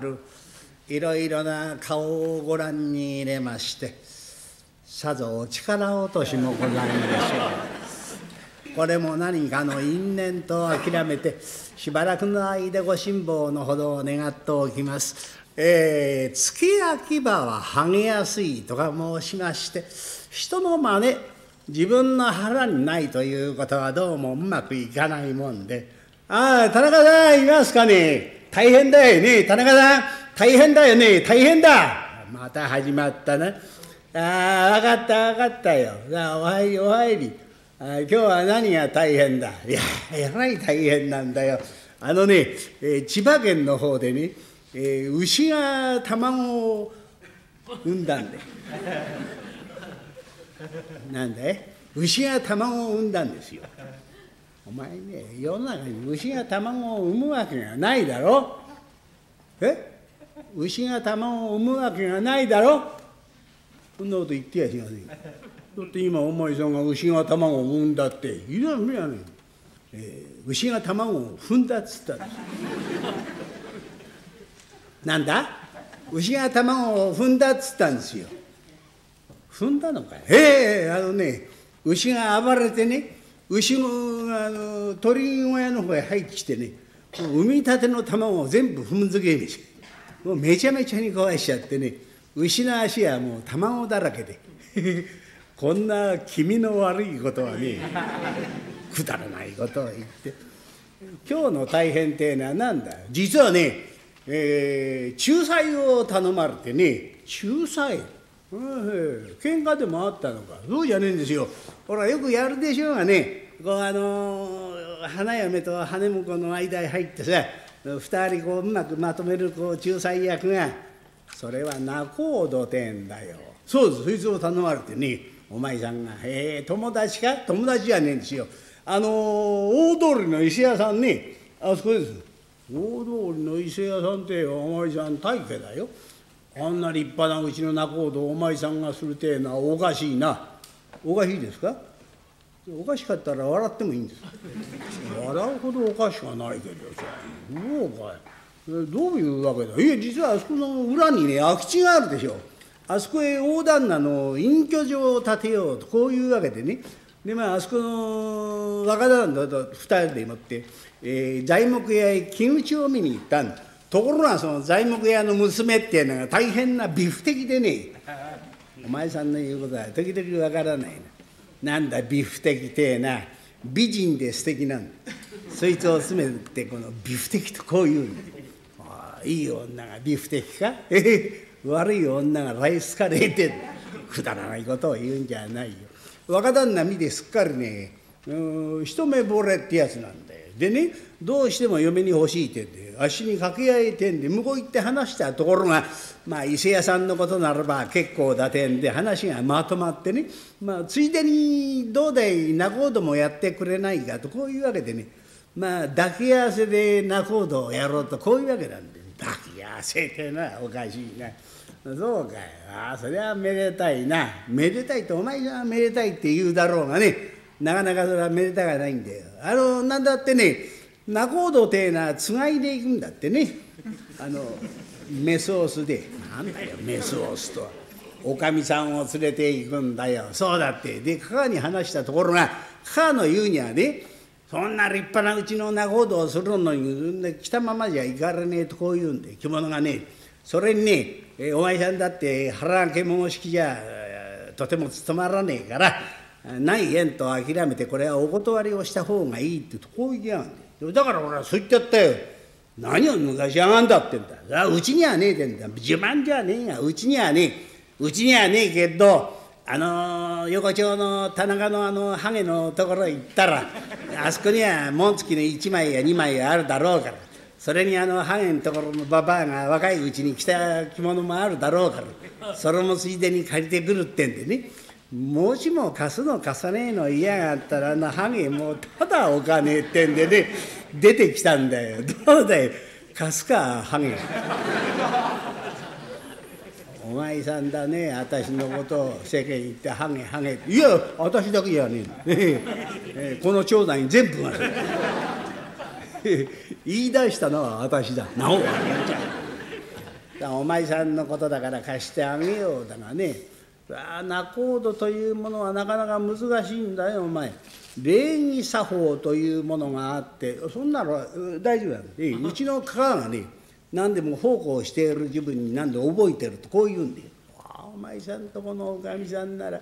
る。いろいろな顔をご覧に入れましてさぞお力落としもございましょうこれも何かの因縁と諦めてしばらくの間ご辛抱のほどを願っておきます。えー、月焼き場は剥げやすいとか申しまして人の真似自分の腹にないということはどうもうまくいかないもんで「ああ田中さんいますかね？大変だよね田中さん。大変だよね大変だ」また始まったな「ああ分かった分かったよ。さあお入りお入り。あ今日は何が大変だ？いやえらい大変なんだよ。あのね、えー、千葉県の方でねえー、牛が卵を産んだんでなんで牛が卵を産んだんですよ。お前ね世の中に牛が卵を産むわけがないだろ。え？牛が卵を産むわけがないだろ。そんなこと言ってやしませんだって今お前さんが牛が卵を産んだって。いやいやねん、えー、牛が卵を踏んだっつったんですなんだ？牛が卵を踏んだっつったんですよ。踏んだのかい？ええあのね牛が暴れてね牛のあの鳥小屋の方へ入ってきてね産みたての卵を全部踏んづけるしもうめちゃめちゃに壊しちゃってね牛の足はもう卵だらけで こんな気味の悪いことはねくだらないことを言って今日の大変っていうのは何だ？実はねえー、仲裁を頼まれてね仲裁？喧嘩でもあったのか。そうじゃねえんですよ。ほらよくやるでしょうがね。こうあのー、花嫁と羽婿の間へ入ってさ2人こううまくまとめるこう仲裁役がそれは仲人てんだよ。そうです。そいつを頼まれてねお前さんが「へえ、友達か？友達じゃねえんですよ。あのー、大通りの石屋さんね。あそこです。大通りの伊勢屋さんってお前さん大家だよ。あんな立派なうちの仲人お前さんがするてえのはおかしいな。おかしいですか？おかしかったら笑ってもいいんです笑うほどおかしくはないけどさ。そうかい。どういうわけだ？いや実はあそこの裏にね空き地があるでしょ。あそこへ大旦那の隠居所を建てようとこういうわけでね。でまああそこの若旦那と2人でもってえー、材木屋へ木打ちを見に行ったんだ。ところがその材木屋の娘っていうのが大変な美不的でね お前さんの言うことは時々わからないな。なんだ美不的ってえな。美人で素敵なんだそいつを詰めてこの美不的とこういうんだいい女が美不的か？悪い女がライスカレーってくだらないことを言うんじゃないよ。若旦那見てすっかりね一目惚れってやつなんだでねどうしても嫁に欲しいってんで足に掛け合えてんで向こう行って話したところがまあ伊勢屋さんのことならば結構だてんで話がまとまってねまあついでにどうだい仲人もやってくれないかとこういうわけでねまあ抱き合わせで仲人をやろうとこういうわけなんで抱き合わせってなおかしいな。そうかいああそれはめでたいな。めでたいってお前がめでたいって言うだろうがねなかなかそれはめでたがないんだよ。あのなんだってね仲人ってえなつがいでいくんだってね。あのメスオスで。なんだよメスオスとは。おかみさんを連れて行くんだよ。そうだって。でかかに話したところがかかの言うにはねそんな立派なうちの仲人をするのに来たままじゃいかれねえとこう言うんで着物がね。それにねお前さんだって腹獣式じゃとても務まらねえからない縁と諦めてこれはお断りをした方がいいってこう言いやんだから俺はそう言っちゃったよ。何を昔やがんだってんだ。うちにはねえってんだ。自慢じゃねえがうちにはねえ。うちにはねえけどあの横丁の田中のあのハゲのところへ行ったらあそこには紋付きの1枚や2枚あるだろうから。それにあのハゲのところのババアが若いうちに着た着物もあるだろうから。それもついでに借りてくるってんでね。もしも貸すの貸さねえの嫌がったらあのハゲもうただお金ってんでね出てきたんだよ。どうだい？貸すかハゲ。お前さんだね私のことを世間行ってハゲハゲ。いや私だけじゃねえ、えこの町内に全部が言い出したのは私だ。なお。お前さんのことだから貸してあげようだがね。あ仲人というものはなかなか難しいんだよお前。礼儀作法というものがあってそんなの大丈夫なんだうちの母がね何でも奉公している自分に何で覚えてるとこう言うんだよ。お前さんとこのおかみさんなら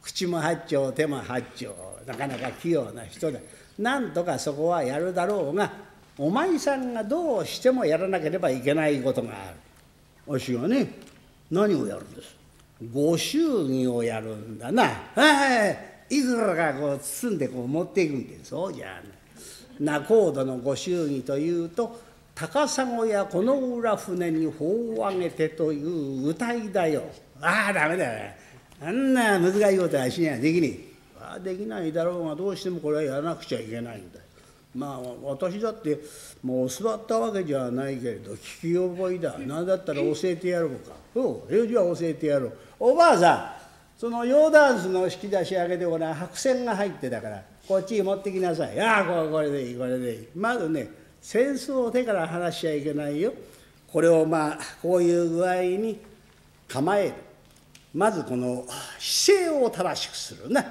口も八丁手も八丁なかなか器用な人だ。なんとかそこはやるだろうがお前さんがどうしてもやらなければいけないことがある。わしがね何をやるんです？ご祝儀をやるんだな。はいいくらかこう包んでこう持っていくんでそうじゃな。仲人のご祝儀というと高砂やこの浦船に砲をあげてという歌いだよ。ああダメだよ。あんな難しいことはしにはできねえ。ああできないだろうがどうしてもこれはやらなくちゃいけないんだ。まあ私だってもう座ったわけじゃないけれど聞き覚えだ何だったら教えてやろうかそうじゃあ教えてやろうおばあさんそのヨーダンスの引き出し上げてごらん白線が入ってたからこっちに持ってきなさい。ああここれでいいこれでいい。まずね扇子を手から離しちゃいけないよ。これをまあこういう具合に構える。まずこの姿勢を正しくするな。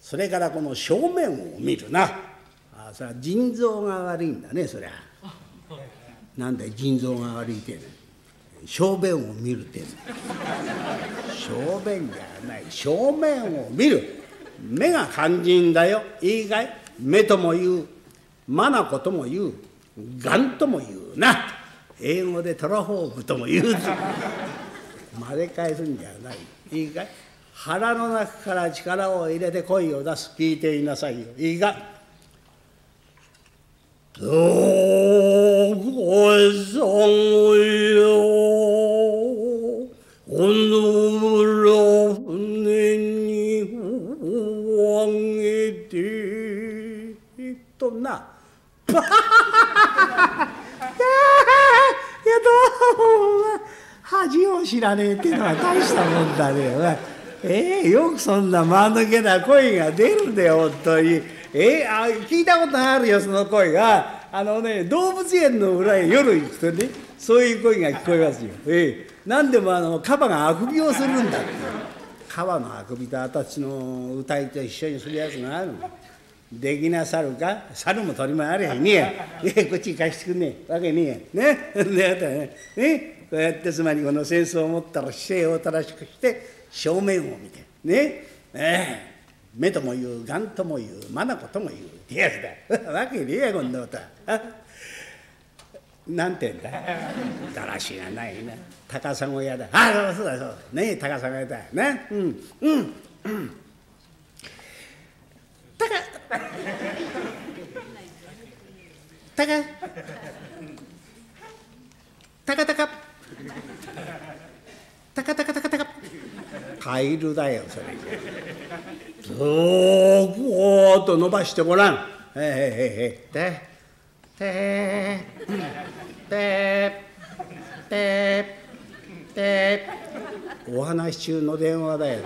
それからこの正面を見るな。あそれは腎臓が悪いんだねそりゃなんで腎臓が悪いって正面を見るって正面じゃない正面を見る。目が肝心だよ。いいかい？目とも言う。眼とも言う。眼とも言うな。英語でトラフォームとも言うまで返すんじゃない。いいかい？腹の中から力を入れて声を出す。聞いていなさいよ。いいかどこさよこのとな。やどうも恥を知らねえっていうのは大したもんだねえー、よくそんな間抜けな声が出るんだよ本当に。えー、あ聞いたことあるよその声が。あのね動物園の裏へ夜行くとねそういう声が聞こえますよ。えー、何でもあのカバがあくびをするんだってカバのあくびと私の歌いと一緒にするやつがあるのできなさるか？猿も鳥もあれへんね ええこっち貸してくんねえ。わけねえね？ねね。こうやってつまりこの扇子を持ったら姿勢を正しくして正面を見て。ね？ええ。目とも言う眼とも言う眼とも言うってやつだ。わけねえやこんなこと。は。なんてんだ？だらしがないな。高砂屋だ。あそうだそうだ。ね高砂屋だ。ねうん。うん。うん高高高高タカタカ。タカタカカエルだよそれ。ずーっと伸ばしてごらん。へへへへててててお話中の電話だよ、ね、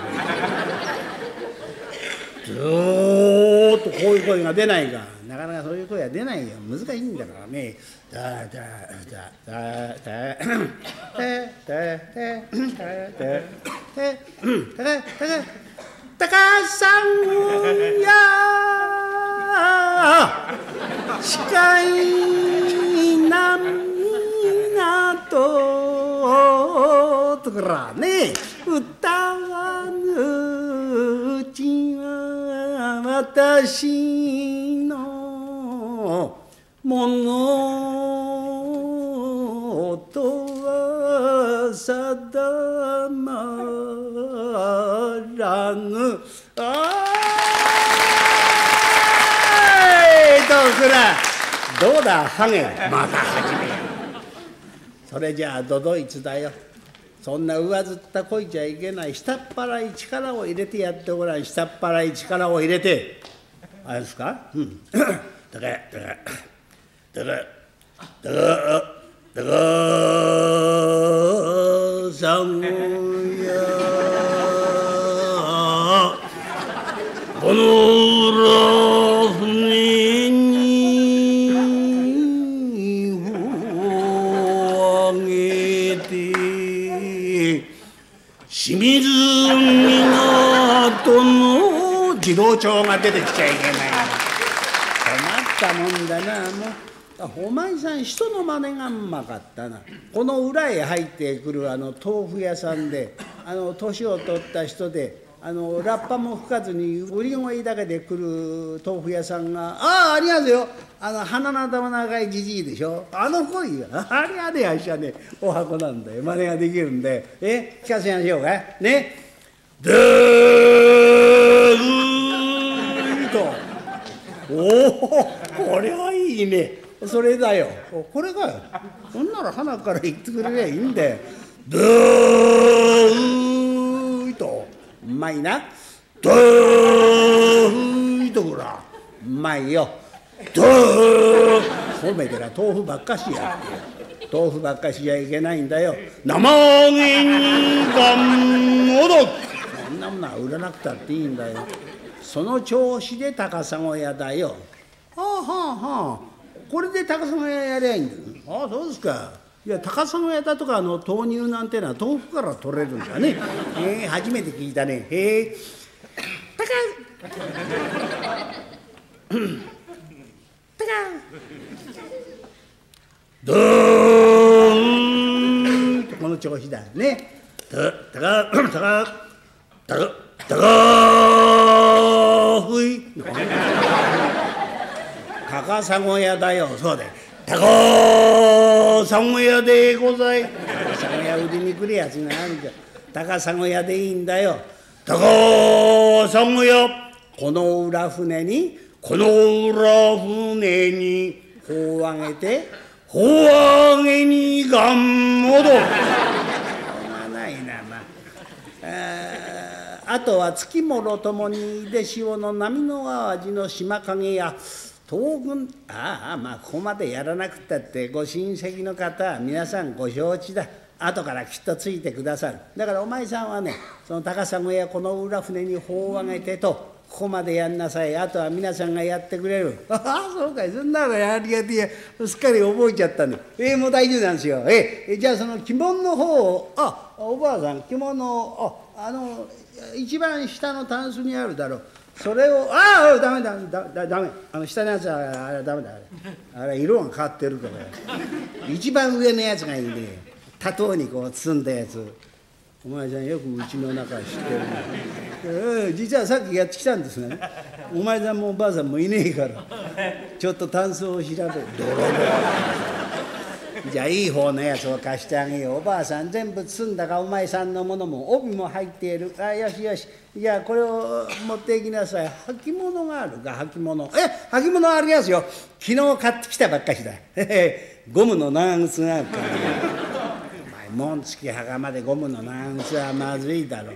ずーっとこういう声が出ないかなかなかそういう声は出ないよ。難しいんだからね。だだだだだだ高さんや。近いな港とからね歌わぬうちは。私のものとは定まらぬ。あどうすらどうだ？ハゲ。また始めそれじゃあ都々逸だよ。そんな上ずった恋じゃいけない下っ腹い力を入れてやってごらん。下っ腹い力を入れて。あれですか？うん。だからだからだからだからだからさんや。このの自動帳が出てきちゃいけない困ったもんだな。もうお前さん人の真似がうまかったな。この裏へ入ってくるあの豆腐屋さんであの年を取った人であのラッパも吹かずに売り声だけで来る豆腐屋さんが「ああありますよ。あの鼻の頭長いじじいでしょ。あの声があれあれあっしはねお箱なんだよ。真似ができるんでえ聞かせましょうか。ね。でと。おおこれはいいね。それだよ。これかよ。そんなら鼻から言ってくれりゃいいんだよ。でーとうまいなでーとぐらうまいよどー褒めてら豆腐ばっかしやって豆腐ばっかしじゃいけないんだよ生銀がもどそんなものは売らなくたっていいんだよその調子で高砂屋だよ。はあはあはあ。これで高砂屋やりゃいいんだああそうですか。いや高砂屋だとかあの豆乳なんてのは豆腐から取れるんだね。ええ初めて聞いたね。へえ高ドーンとこの調子だね。たたかたかたかたかふい。高砂屋だよそうだよ。高砂屋でござい。高砂屋売りに来るやつがあるじゃん。高砂屋でいいんだよ。高砂屋この裏船にこの裏船に帆を上げて帆上げにがんもどしょうがないなまあああとは月もろともに出潮の波の淡路の島影や東軍ああまあここまでやらなくったってご親戚の方は皆さんご承知だ。後からきっとついてくださる。だからお前さんはねその高砂やこの裏船に帆を上げてとここまでやんなさい。あとは皆さんがやってくれる。ああそうかい。そんなのやりやってやすっかり覚えちゃったねええもう大丈夫なんですよ。ええじゃあその着物の方をあおばあさん着物ああの一番下のタンスにあるだろう。それをああダメだだだダメ。あの下のやつはあれダメだ。あれあれ色が変わってるから。一番上のやつがいいね。多頭にこう積んだやつ。お前さんよくうちの中知ってる、ね、実はさっきやってきたんですがね。お前さんもおばあさんもいねえから。ちょっとタンスを調べてじゃあいい方のやつを貸してあげよう。おばあさん全部積んだかお前さんのものも帯も入っている。あよしよし。じゃあこれを持っていきなさい。履物がある。か履物。え履物ありますよ。昨日買ってきたばっかしだ。ゴムの長靴があるから、お前紋付き袴でゴムの長靴はまずいだろ。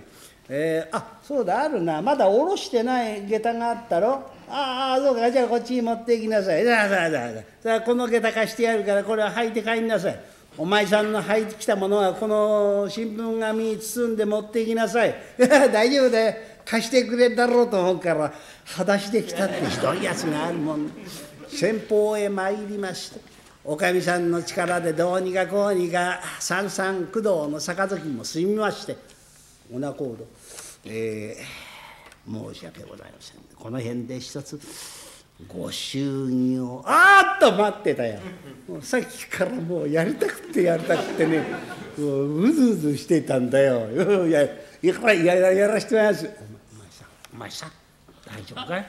えー、あそうだあるな。まだ下ろしてない下駄があったろ。ああそうか。じゃあこっちに持っていきなさい。さあさあさあさあ。この下駄貸してやるからこれは履いて帰んなさい。お前さんの履いてきたものはこの新聞紙に包んで持っていきなさい。大丈夫だよ。貸してくれだろうと思うから裸足で来たって。ひどいやつがあるもん。先方へ参りました。おかみさんの力でどうにかこうにか三三工藤の杯も済みまして。おなこうどえー、申し訳ございません。この辺で一つご祝儀をあーっと待ってたよ。もうさっきからもうやりたくてやりたくてねもううずうずしてたんだよ。いやいやややらしてます。お前さんお前さん大丈夫かい？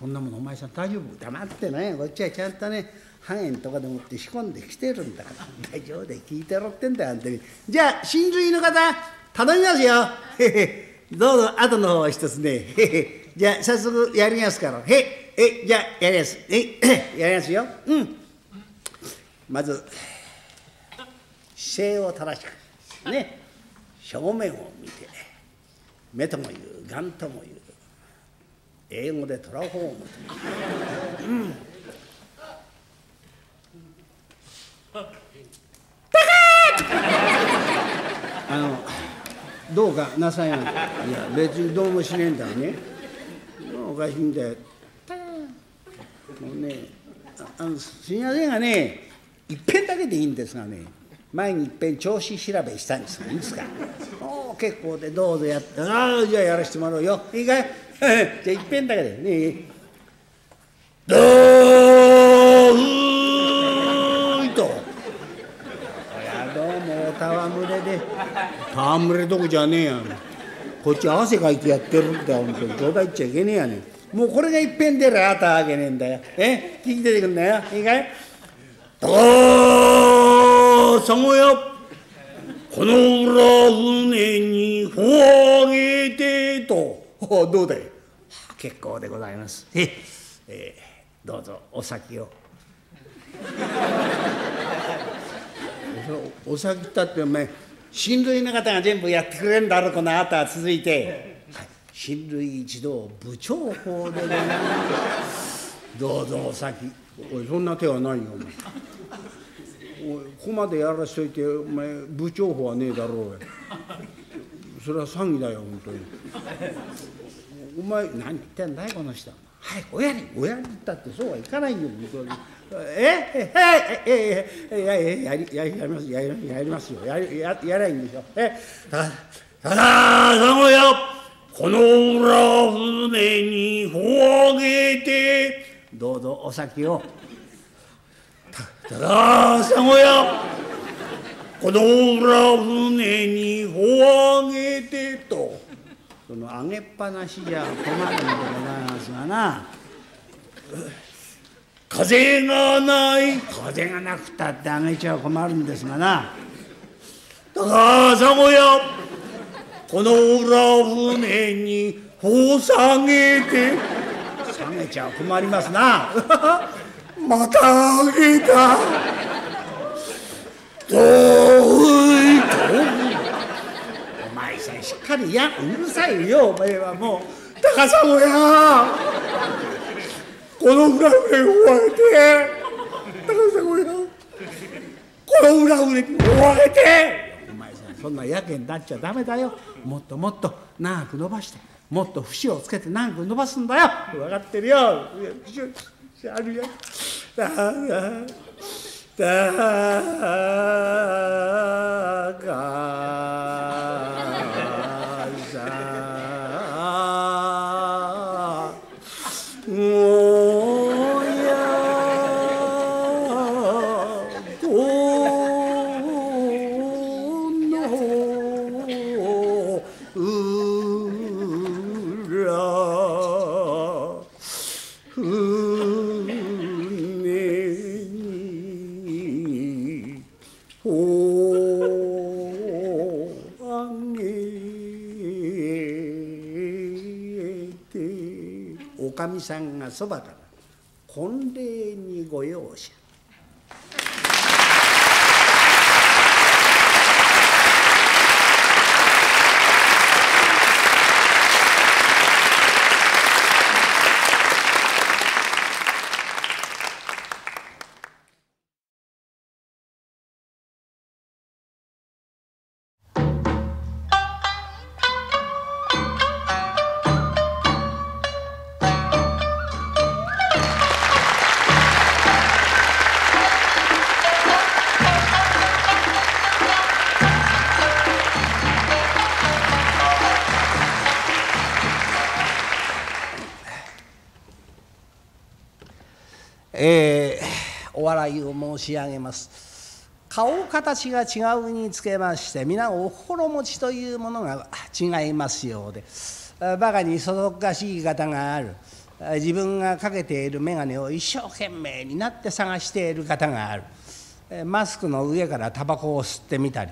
こんなものお前さん大丈夫黙ってね。こっちはちゃんとねハゲンとかでもって仕込んできてるんだから。大丈夫で聞いてろってんだよあんたに。じゃあ親類の方頼みますよ。へへ。どうぞ後の方は一つね。へへじゃあ早速やりますから。へえじゃあやります。え やりますよ。うん。まず姿勢を正しくね正面を見て目とも言う眼とも言う英語でトラフォームと言う。うんあのどうかなさいやいや別にどうもしねえんだね。おかしいんだよ。もうねあのすみませんがねいっぺんだけでいいんですがね前にいっぺん調子調べしたんですがいいですか？おお結構でどうぞやって。ああじゃあやらしてもらおうよ。いいかい？じゃあいっぺんだけで。ねどういと。いやどうも戯れで。戯れどこじゃねえやこっち汗かいてやってるんだ本当に冗談言っちゃいけねえやねもうこれがいっぺん出るあたあげねえんだよ。え？聞いててくんだよ。いいかい？どうさごよ。この裏船に帆を上げてと。どうだい？結構でございます。え？えー、どうぞお酒を。お酒ったってお前親類の方が全部やってくれるんだろこのあた続いて、はい、親類一同部長法でございますどうぞお先。おいそんな手はないよお前。おいここまでやらしといてお前部長法はねえだろうよ。それは詐欺だよ本当に。お前何言ってんだいこの人。はい親に。親にったってそうはいかないよ本当にええええええややりやりますやりやりますよやりややりゃいいんでしょえたたださごよこの裏船に帆を上げてどうぞお酒をたださごよこの裏船に帆を上げてとその上げっぱなしじゃ困るんでございますがな。風がない。風がなくたってあげちゃ困るんですがな。だからさごやこの裏船に帆下げて。下げちゃ困りますな。またあげた。どういとお前さんしっかりや。うるさいよお前はもう。高砂やこの裏船に追われて高瀬これこの裏船に追われて。お前さんそんなやけになっちゃダメだよ。もっともっと長く伸ばして。もっと節をつけて長く伸ばすんだよ。分かってるよ。あるよ。だだだががそばから婚礼にご容赦。げます。顔形が違うにつけまして皆お心持ちというものが違いますようでバカにそそっかしい方がある。自分がかけている眼鏡を一生懸命になって探している方がある。マスクの上からタバコを吸ってみたり。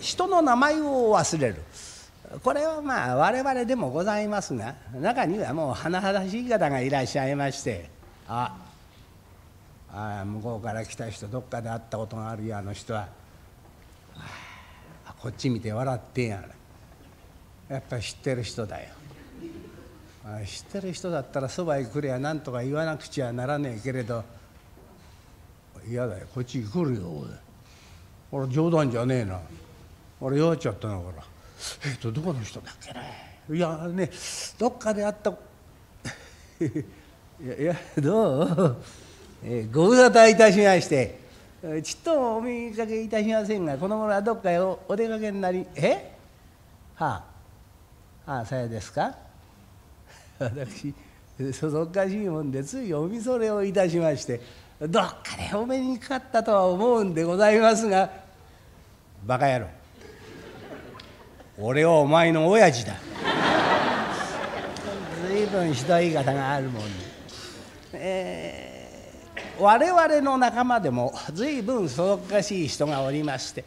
人の名前を忘れる。これはまあ我々でもございますが中にはもう甚だしい方がいらっしゃいまして。ああ向こうから来た人どっかで会ったことがあるよあの人はあこっち見て笑ってんややっぱり知ってる人だよ。知ってる人だったらそばへ来りゃ何とか言わなくちゃならねえけれど嫌だよ。こっち来るよ俺冗談じゃねえな。俺弱っちゃったなほら。えっとどこの人だっけないやねどっかで会った。いやいやどう？えー、ご無沙汰いたしましてちっともお見かけいたしませんがこの頃はどっかへお出かけになりえ？はあ、ああさやですか？私そそっかしいもんでついおみそれをいたしましてどっかでお目にかかったとは思うんでございますがバカ野郎。俺はお前の親父だ。随分ひどい言い方があるもん。に、えー、我々の仲間でも随分そそっかしい人がおりまして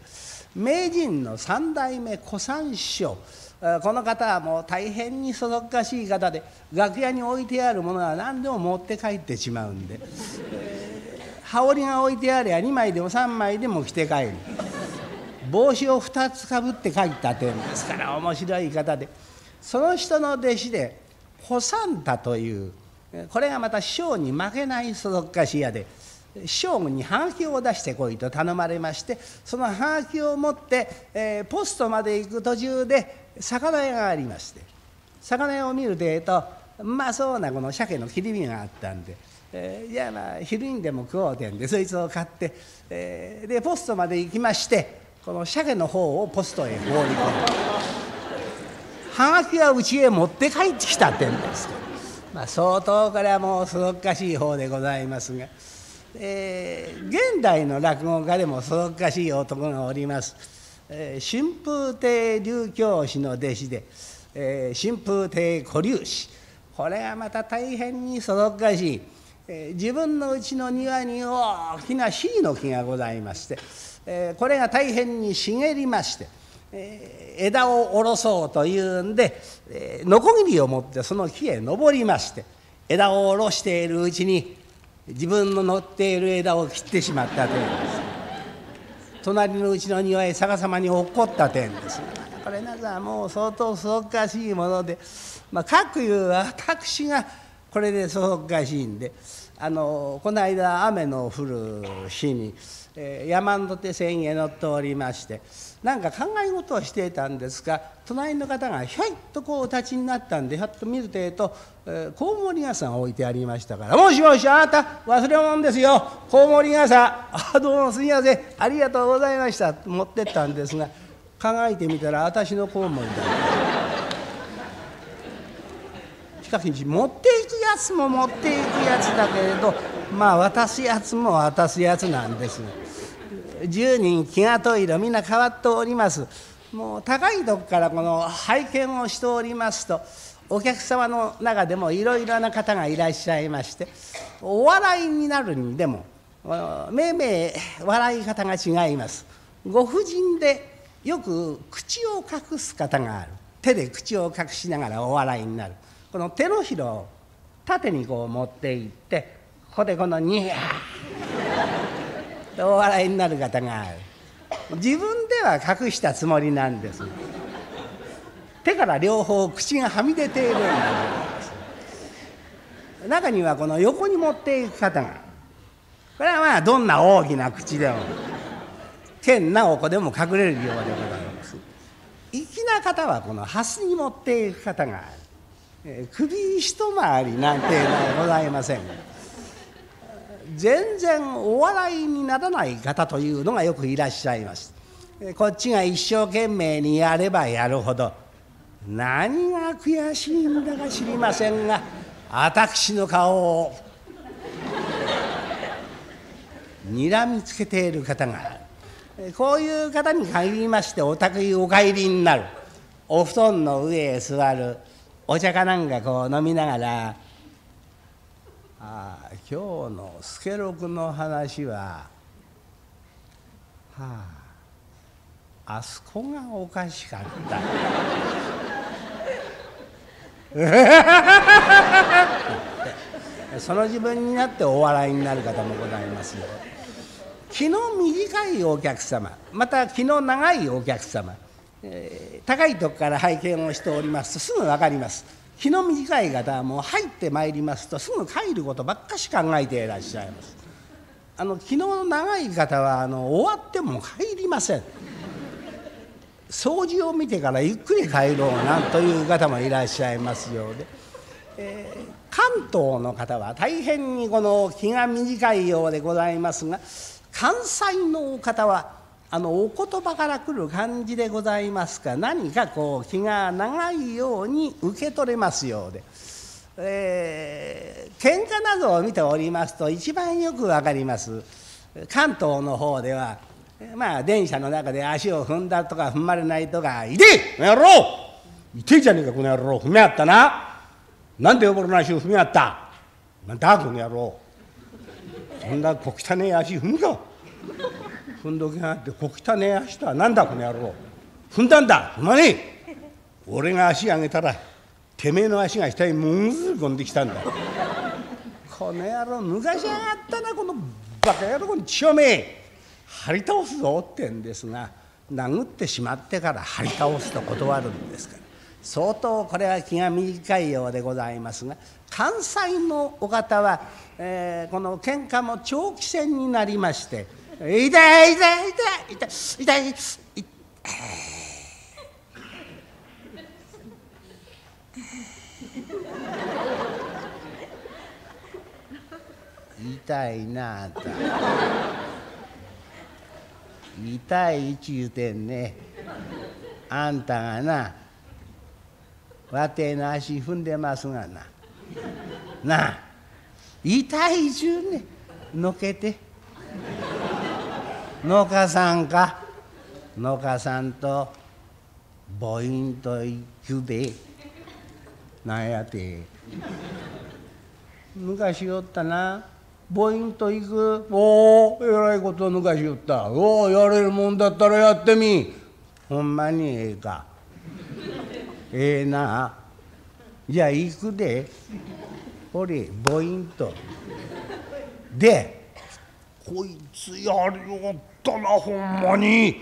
名人の三代目小三師匠この方はもう大変にそそっかしい方で楽屋に置いてあるものは何でも持って帰ってしまうんで、羽織が置いてありゃ2枚でも3枚でも着て帰る。帽子を2つかぶって帰った点ですから面白い方でその人の弟子で保三太というこれがまた師匠に負けないそそっかし屋で。師匠にはがきを出してこいと頼まれましてそのはがきを持って、えー、ポストまで行く途中で魚屋がありまして魚屋を見るとえとうまそうなこの鮭の切り身があったんで、えー、じゃあまあ昼にでも食おうてんでそいつを買って、えー、でポストまで行きましてこの鮭の方をポストへ放り込むはがきはうちへ持って帰ってきたってんです、まあ、相当これはもうそっかしい方でございますが。えー、現代の落語家でもそっかしい男がおります、えー、春風亭流教師の弟子で、えー、春風亭古流師これはまた大変にそっかしい、えー、自分のうちの庭に大きな椎の木がございまして、えー、これが大変に茂りまして、枝を下ろそうというんで、えー、ノコギリを持ってその木へ登りまして枝を下ろしているうちに自分の乗っている枝を切ってしまった点です。隣のうちの庭へ逆さまに落っこった点です。これならもう相当そっかしいもので、まあ、各いう私がこれでそっかしいんであのこの間雨の降る日に、えー、山手線へ乗っておりましてなんか考え事をしていたんですが隣の方がひょいっとこうお立ちになったんでひょっと見るとえと、えー、コウモリ傘が置いてありましたから「もしもしあなた忘れ物ですよ。コウモリ傘あどうもすみません。ありがとうございました」持ってったんですが考えてみたら私のコウモリだしかし持っていくやつも持っていくやつだけれどまあ渡すやつも渡すやつなんです。10人気がといろみんな変わっております。もう高いとこからこの拝見をしておりますとお客様の中でもいろいろな方がいらっしゃいましてお笑いになるにでもめいめい笑い方が違います。ご婦人でよく口を隠す方がある。手で口を隠しながらお笑いになる。この手のひらを縦にこう持っていってここでこのニヤー。お笑いになる方が自分では隠したつもりなんです。手から両方口がはみ出ているんです。中にはこの横に持っていく方が。これはまあどんな大きな口でも剣直子でも隠れるようでございます。粋な方はこの蓮に持っていく方が、首一回りなんていうのはございません。全然お笑いにならない方というのがよくいらっしゃいます。こっちが一生懸命にやればやるほど何が悔しいんだか知りませんが私の顔を睨みつけている方がこういう方に限りましてお宅にお帰りになる。お布団の上へ座る。お茶かなんかこう飲みながら「あ今日の助六の話ははああそこがおかしかった」その自分になってお笑いになる方もございます。よ。気の短いお客様また気の長いお客様、えー、高いとこから拝見をしております。とすぐ分かります。気の短い方はもう入ってまいりますとすぐ帰ることばっかし考えていらっしゃいます。あの気の長い方はあの終わっても帰りません。掃除を見てからゆっくり帰ろうなという方もいらっしゃいますようで、えー、関東の方は大変にこの気が短いようでございますが関西の方はあのお言葉から来る感じでございますか？何かこう気が長いように受け取れますようで、えー、喧嘩などを見ておりますと一番よく分かります。関東の方ではまあ電車の中で足を踏んだとか踏まれないとか「いてこの野郎いてじゃねえかこの野郎踏み合ったななんで俺の足を踏み合ったなんだこの野郎そんな小汚ねえ足踏むか踏んどきがあって小汚ねえ足とはなんだこの野郎。踏んだんだ。踏まねえ。俺が足上げたらてめえの足が下にもんず込んできたんだ。この野郎昔やがったなこのバカ野郎この血をめえ。張り倒すぞってんですが殴ってしまってから張り倒すと断るんですから。相当これは気が短いようでございますが関西のお方は、えー、この喧嘩も長期戦になりまして「痛い痛い痛い痛い痛い痛い」痛いなあた痛いちゅうてんねあんたがなわての足踏んでますがななあ痛いちゅうねのけてのかさんか？のかさんとボインといくで。なんやて。昔おったな。ボインと行く。おおえらいこと抜かしよった。おおやれるもんだったらやってみ。ほんまにええか。ええな。じゃあ行くで。ほれボインと。でこいつやりおったなほんまに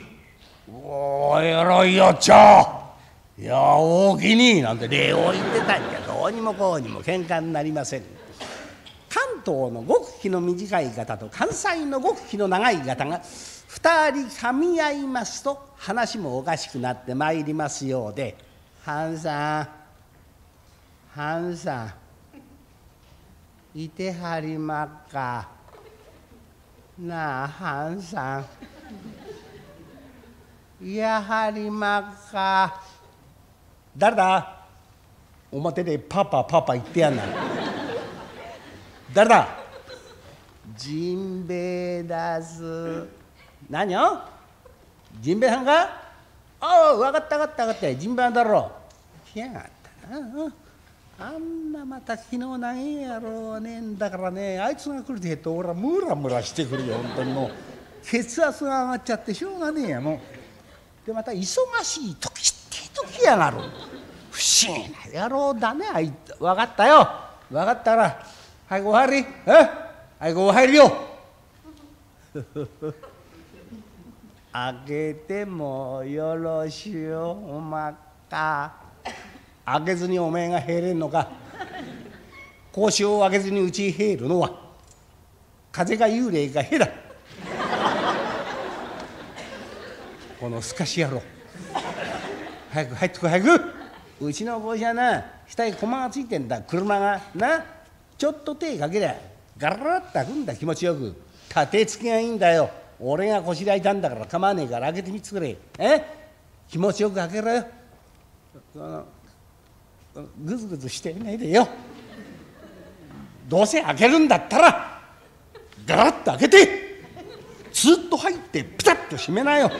おおえらいやっちゃ。いや大きになんて。礼を言ってたんじゃどうにもこうにも喧嘩になりません。関東の極秘の短い方と関西の極秘の長い方が2人噛み合いますと話もおかしくなってまいりますようで「ハンさん。ハンさん。いてはりまっか。なあハンさん。いやはりまっか。誰だ？表でパパパパ言ってやんな。誰だ？ジンベエだす何よジンベエさんかああ分かった分かった分かった。ジンベエだろ。来やがったなあんなまた昨日長えやろうねんだからねあいつが来るでと俺はムラムラしてくるよ本当にもう。血圧が上がっちゃってしょうがねえやもう。でまた忙しい時って時やがる。不思議な野郎だねあいつ。分かったよ。分かったらはいご入り。え？はいご入りよ。開けてもよろしゅおおまか。開けずにおめえが入れんのか。格子を開けずにうちへ入るのは。風が幽霊がへだこのすかし野郎。早く入ってこい早く。うちの帽子はな下に駒がついてんだ。車がなちょっと手かけりゃガラッと開くんだ気持ちよく。立てつきがいいんだよ。俺がこしらえたんだから構わねえから開けてみつくれ。え？気持ちよく開けろよ。ぐずぐずしてないでよ。どうせ開けるんだったらガラッと開けてスッと入ってピタッと閉めなよ。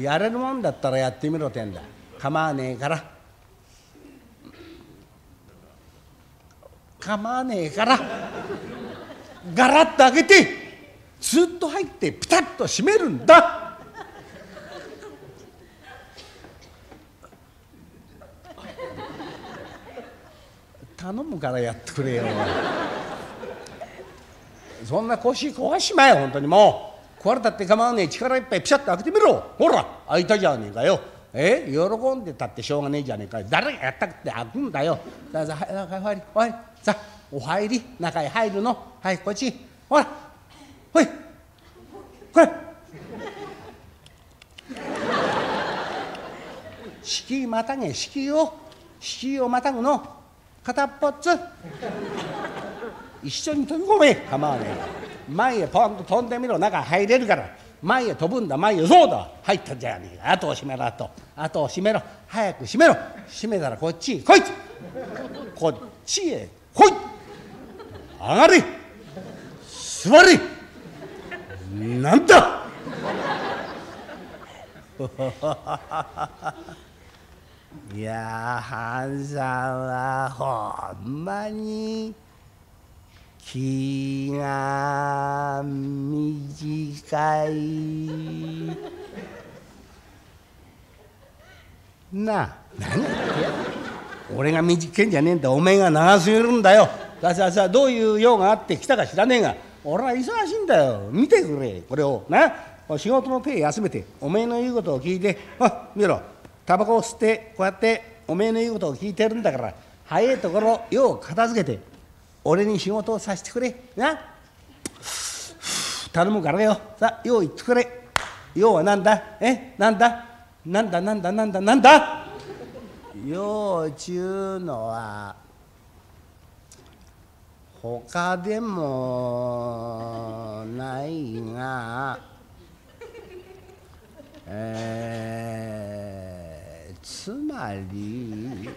やれるもんだったらやってみろてんだ。構わねえから。構わねえから。ガラッと開けてスッと入ってピタッと閉めるんだ。頼むからやってくれよ。そんな腰壊しまえ本当にもう。壊れたって構わねえ。力いっぱいピシャッと開けてみろ。ほら開いたじゃねえかよ。え喜んでたってしょうがねえじゃねえか誰がやったって開くんだよ。さあさあ入りおいさあお入り。中へ入るの。はいこっち。ほら。ほい。これ。敷居またげ敷居を。敷居をまたぐの。片っぽっつ。一緒に飛び込め。構わねえ前へポンと飛んでみろ。中入れるから。前へ飛ぶんだ。前へそうだ。入ったじゃねえか。後を閉めろ後。後を閉めろ。早く閉めろ。閉めたらこっちへ。来い。こっちへ来い。上がれ。座れ。なんだ。いやハンさんはほんまに気が短いなあ何俺が短いんじゃねえんだおめえが長すぎるんだよさあさあどういう用があって来たか知らねえが俺は忙しいんだよ見てくれこれをな仕事の手休めておめえの言うことを聞いてあ見ろタバコを吸ってこうやっておめえの言うことを聞いてるんだから早いところ用を片付けて俺に仕事をさせてくれ。な。頼むからよ。さあ用意ってくれ。用は何だ？え？なんだ？なんだ？なんだ？なんだ？なんだ？用ちゅうのは他でもないがえー、つまり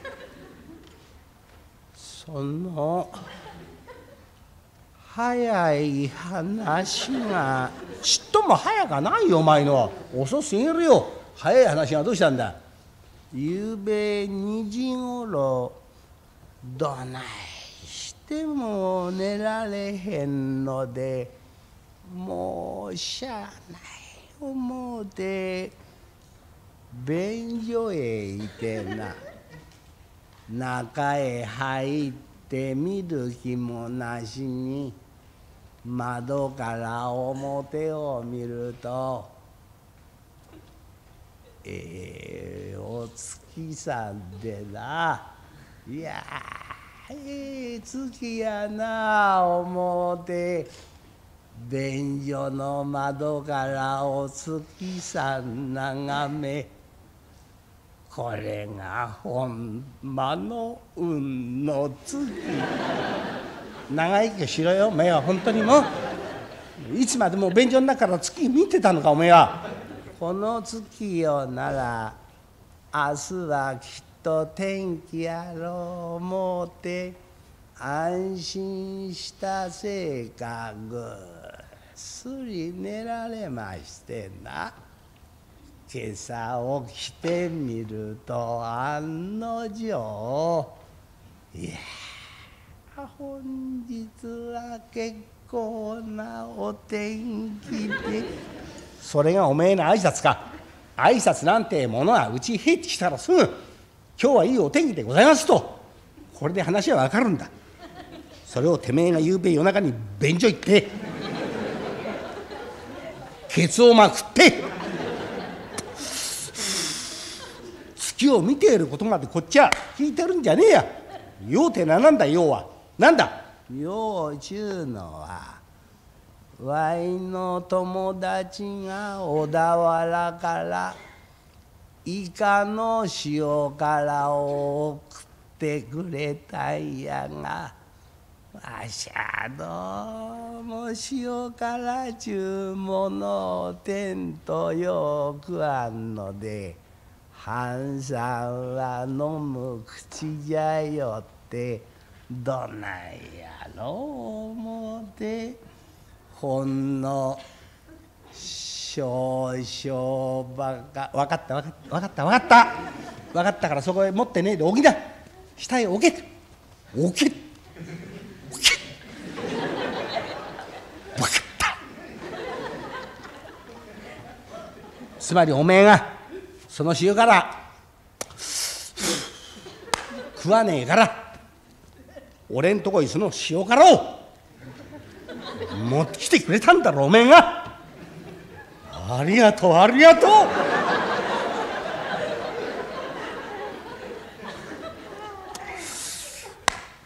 その早い話がちっとも早かないよお前の。遅すぎるよ。早い話がどうしたんだ。ゆうべ2時ごろどないしても寝られへんのでもうしゃない思うて便所へ行てな中へ入って見る気もなしに窓から表を見るとええー、お月さんでないやええー、月やな思うて便所の窓からお月さん眺めこれがほんまの運の月長生きしろよおめえは。本当にもう。いつまでも便所の中から月見てたのかおめえは。この月よなら明日はきっと天気やろう思うて安心したせいかぐっすり寝られましてな。今朝起きてみると案の定いや本日は結構なお天気で。それがおめえの挨拶か。挨拶なんてものはうち入ってきたらすぐ今日はいいお天気でございますと。これで話はわかるんだ。それをてめえがゆうべ夜中に便所行ってケツをまくって月を見ていることまでこっちは聞いてるんじゃねえや。用って何なんだ用は。なんだ？用ちゅうのはわいの友達が小田原からイカの塩辛を送ってくれたんやがわしゃどうも塩辛ちゅうものをてんとよくあんので。半さんは飲む口じゃよってどないやろう思うてほんの少々ばか分かった分かった分かった分かった。分かったからそこへ持ってねえで置きな。下へ置け置け。置け。分かった。つまりおめえがその塩辛食わねえから俺んとこにその塩辛を持ってきてくれたんだろおめえが。ありがとうありがとう。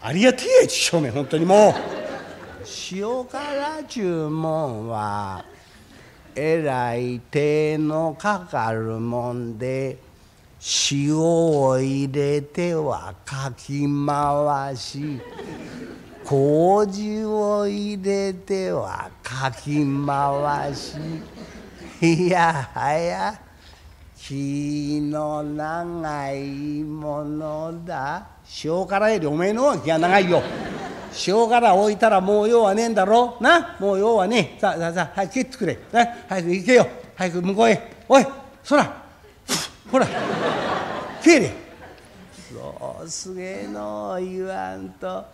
ありがてえちょめ本当にもう。塩辛注文はえらい手のかかるもんで塩を入れてはかき回し。麹を入れてはかき回し。いやはや気の長いものだ。塩辛よりおめえの方が気が長いよ。塩辛置いたらもう用はねえんだろ。な？もう用はねえ。さあさあさあ早く帰ってくれ。な？早く行けよ。早く向こうへ。おいそら。ほら帰れそうすげえの言わんと。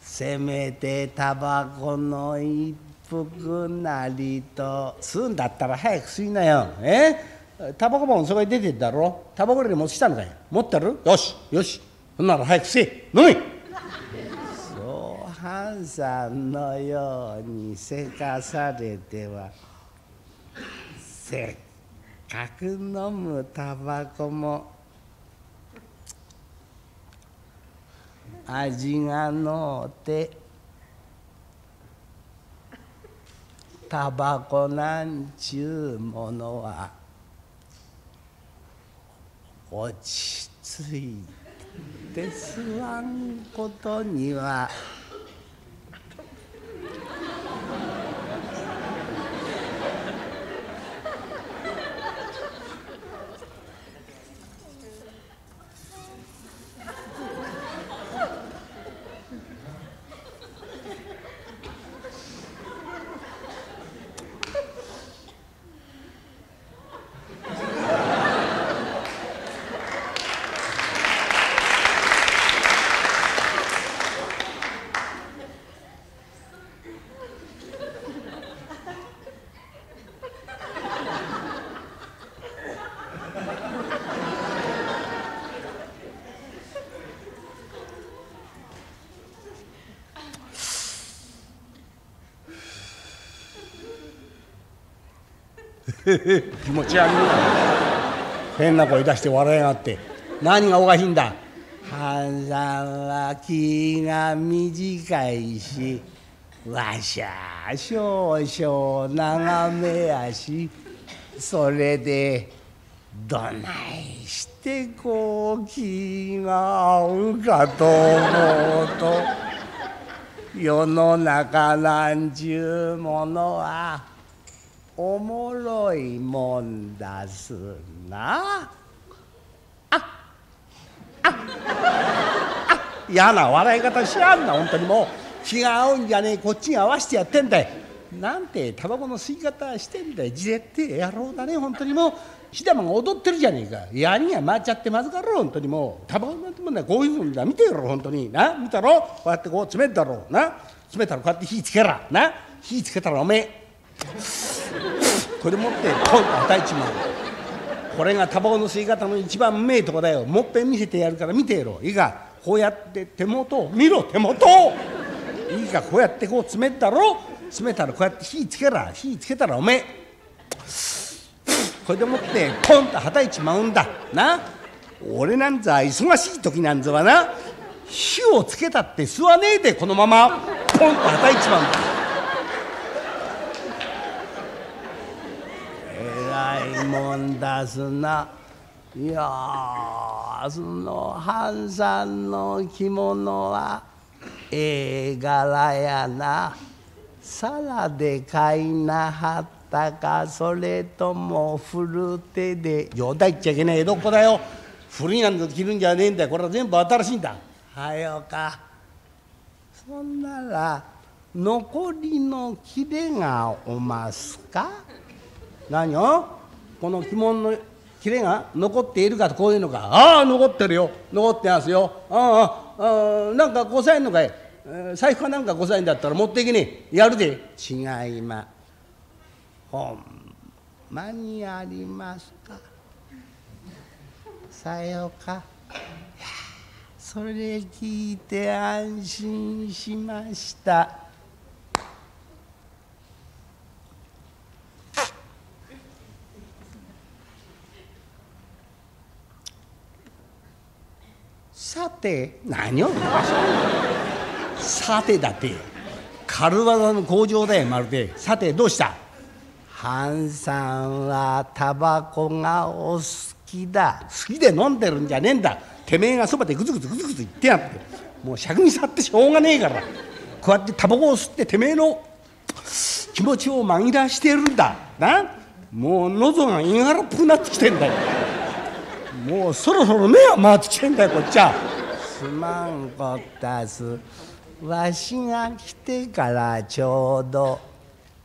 せめてタバコの一服なりと。吸うんだったら早く吸いなよ。え？タバコもそこに出てんだろ。タバコ入れ持ってきたのかい。持ってる？よし。よし。そんなら早くせえ。飲め。そうハンさんのようにせかされては。せっかく飲むタバコも。味がのうて。タバコなんちゅうものは落ち着いて。ってすわんことには。気持ち悪いな。変な声出して笑いやがって。何がおかしいんだ？半さんは気が短いしわしゃ少々長めやしそれでどないしてこう気が合うかと思うと世の中なんちゅうものはおもろいもんだすな。ああ。あ嫌な笑い方しやんな。本当にもう。気が合うんじゃねえ。こっちが合わしてやってんだよなんてタバコの吸い方してんだよじれって野郎だね。本当にもう。ひだまが踊ってるじゃねえか。やには回っちゃってまずかろう。本当にもう。タバコなんてもんだ。こういうふうにだ。見てよ本当に。な。見たろ。こうやってこう詰めるだろう。な。詰めたらこうやって火つけらな。火つけたらおめえこれ持ってポンと与えちまうこれがタバコの吸い方の一番うめえとこだよ。もっぺん見せてやるから見てやろう。いいかこうやって手元。を見ろ手元。をいいかこうやってこう詰めたろ詰めたらこうやって火つけら火つけたらおめえ。これでもってポンとはたいちまうんだ。な。俺なんざ忙しい時なんざはな。火をつけたって吸わねえでこのまま。ポンとはたいちまうんだ。いもんだすな。いやその半さんの着物はええ柄やな。皿で買いなはったかそれとも古手で。冗談言っちゃいけねえ江戸っ子だよ。古いなんて着るんじゃねえんだよ。これは全部新しいんだ。はよか。そんなら残りの切れがおますか？何を？この着物の切れが残っているかとこういうのか。ああ残ってるよ。残ってますよ。あああなんかごさんのかい、えー、財布かなんかごさんだったら持っていけねえやるで。違いまほんまにありますか？さようか。それ聞いて安心しましたさて何をさてだって軽技の工場だよまるで。さてどうした？ハンさんはタバコがお好きだ。好きで飲んでるんじゃねえんだ。てめえがそばでグズグズグズグズ言ってやって。もう尺に触ってしょうがねえから。こうやってタバコを吸っててめえの気持ちを紛らしてるんだ。な？もう喉がいがらっぽくなってきてんだよ。もうそろそろ目が回ってきてんだよこっちは。すまんこったす。わしが来てからちょうど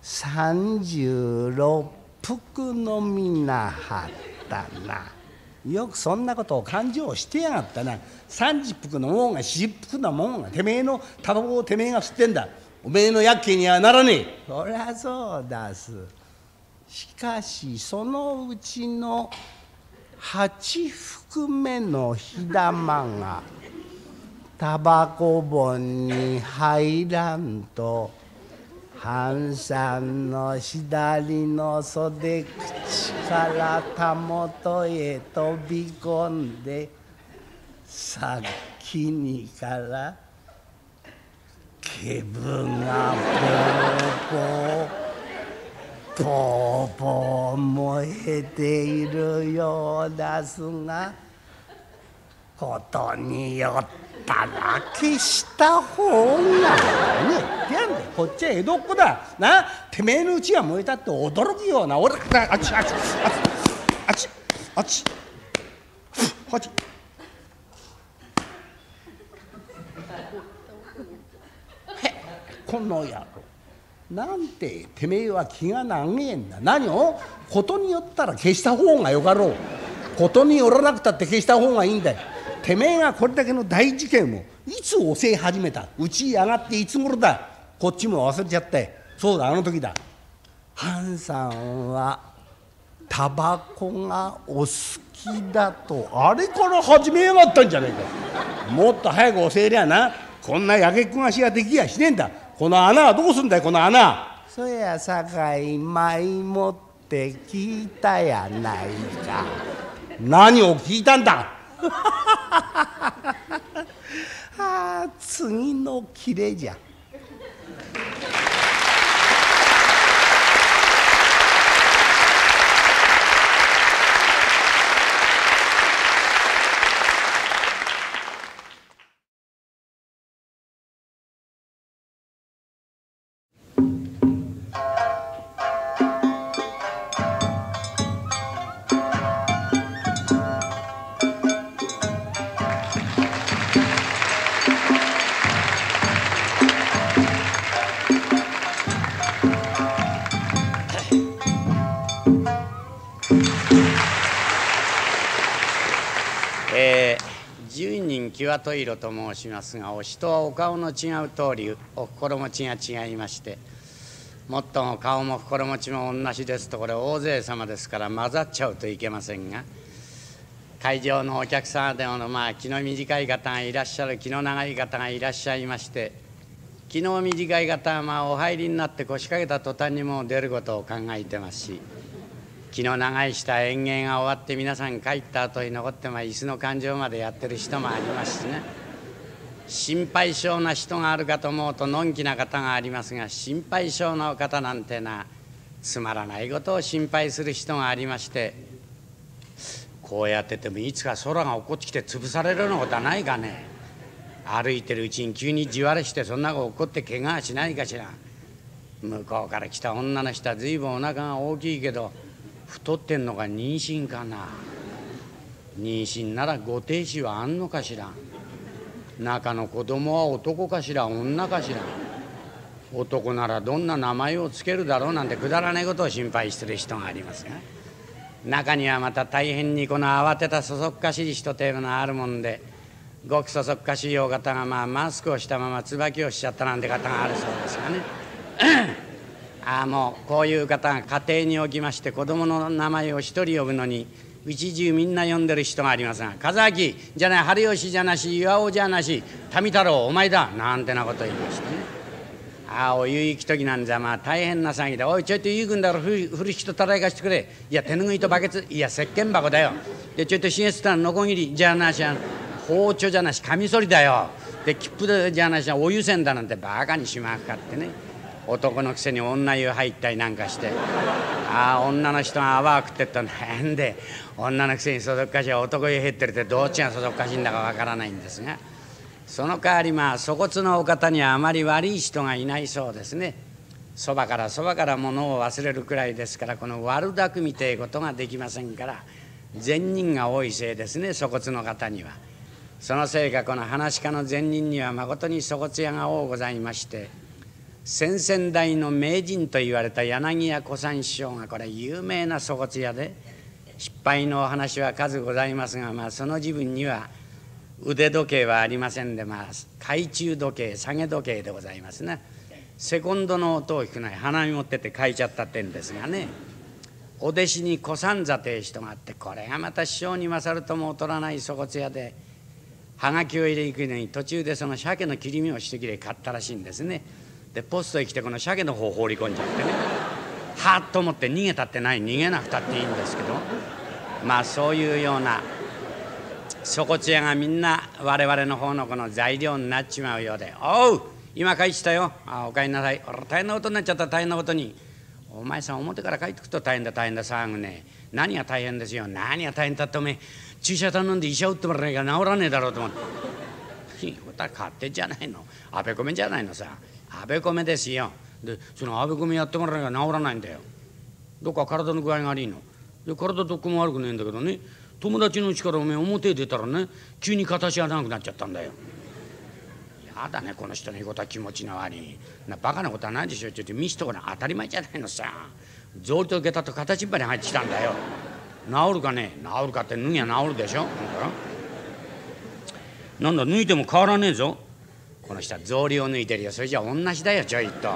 36服飲みなはったな。よくそんなことを勘定してやがったな。30服のもんが40服のもんがてめえのタバコをてめえが吸ってんだ。おめえのやっけにはならねえ。そりゃそうだす。しかしそのうちの8服目の火玉がタバコ本に入らんと半さんの左の袖口からたもとへ飛び込んでさっきにから毛分がぼーぼー。ぼーぼー燃えているようですがことによったら消した方がね。えてやんでこっちは江戸っ子だ。なてめえのうちが燃えたって驚くような。俺あっちあっちあっちあっちあっち。あっちこの野郎。なんててめえは気が長えんだ。何を？ことによったら消した方がよかろう。ことによらなくたって消した方がいいんだよ。てめえがこれだけの大事件をいつ教え始めた？うち上がっていつ頃だ？こっちも忘れちゃってそうだあの時だ。ハンさんはタバコがお好きだとあれから始めやがったんじゃねえか。もっと早く教えりゃな。こんなやけっこがしができやしねえんだ。この穴はどうすんだよこの穴。そやさかいって聞いたやないか。何を聞いたんだ。あ次の切れじゃ。と申しますがお人はお顔の違う通りお心持ちが違いましてもっとも顔も心持ちも同じです。とこれ大勢様ですから混ざっちゃうといけませんが会場のお客様でもまあ気の短い方がいらっしゃる気の長い方がいらっしゃいまして気の短い方はまあお入りになって腰掛けた途端にもう出ることを考えてますし気の長いした演芸が終わって皆さん帰った後に残ってまあ椅子の勘定までやってる人もありますしね。心配性な人があるかと思うとのんきな方がありますが心配性の方なんてなつまらないことを心配する人がありましてこうやっててもいつか空が落っこってきて潰されるようなことはないかね。歩いてるうちに急に地割れしてそんなこと起こって怪我はしないかしら。向こうから来た女の人は随分お腹が大きいけど太ってんのが妊娠かな。妊娠ならご亭主はあんのかしら。中の子供は男かしら女かしら。男ならどんな名前を付けるだろうなんてくだらないことを心配してる人がありますが。中にはまた大変にこの慌てたそそっかしい人というのがあるもんでごくそそっかしいお方がまあマスクをしたまま椿をしちゃったなんて方があるそうですがね。あもうこういう方が家庭におきまして子供の名前を一人呼ぶのにうち中みんな呼んでる人がありますが「風明じゃない春吉じゃなし岩尾じゃなし民太郎お前だ」なんてなこと言いましてね。ああお湯行き時なんざまあ大変な騒ぎで「おいちょいと湯くんだろ古る人たらいかしてくれ」「いや手拭いとバケツ。いや石鹸箱だよ」でちょいとしげつたのこぎりじゃなし包丁じゃなしカミソリだよ。で切符じゃなしお湯煎だなんてバカにしまくかってね。男のくせに女湯入ったりなんかして。ああ女の人が泡を食ってったの変で女のくせにそそっかしい男湯入ってるってどっちがそそっかしいんだかわからないんですが。その代わりまあ粗骨のお方にはあまり悪い人がいないそうですね。そばからそばからものを忘れるくらいですからこの悪巧みてえことができませんから善人が多いせいですね粗骨の方には。そのせいかこの話家の善人にはまことに粗骨屋が多ございまして。先々代の名人と言われた柳家小三師匠がこれ有名な粗骨屋で失敗のお話は数ございますが、まあ、その自分には腕時計はありませんで、まあ、懐中時計下げ時計でございますね。セコンドの音を聞くのに鼻に持ってって書いちゃったってんですがね。お弟子に小三座という人があってこれがまた師匠に勝るとも劣らない粗骨屋ではがきを入れに行くのに途中でその鮭の切り身をしてきれ買ったらしいんですね。でポストへ来てこの鮭の方放り込んじゃってね。はっと思って逃げたってない逃げなくたっていいんですけど。まあそういうような底地屋がみんな我々の方のこの材料になっちまうようで「おう今帰ってたよ。あお帰りなさい。大変なことになっちゃった。大変なことに。お前さん表から帰ってくと大変だ大変だ騒ぐね。何が大変ですよ。何が大変だっておめえ。注射頼んで医者打ってもらわないか治らねえだろうと思って。いいことは勝手じゃないの。あべこめじゃないのさ。あべこめですよ。でそのあべこめやってもらわないから治らないんだよ。どっか体の具合が悪いの。で体どこも悪くねえんだけどね。友達のうちからおめえ表へ出たらね急に形が長くなっちゃったんだよ。やだねこの人の言うことは気持ちの悪い。なバカなことはないでしょ。ちょっと見しとこな当たり前じゃないのさ。草履と下駄と形っぱに入ってきたんだよ。治るかね？治るかって脱ぎゃ治るでしょ。なんだ？脱いでも変わらねえぞ。この人は草履を脱いでるよ。それじゃ同じだよちょいと。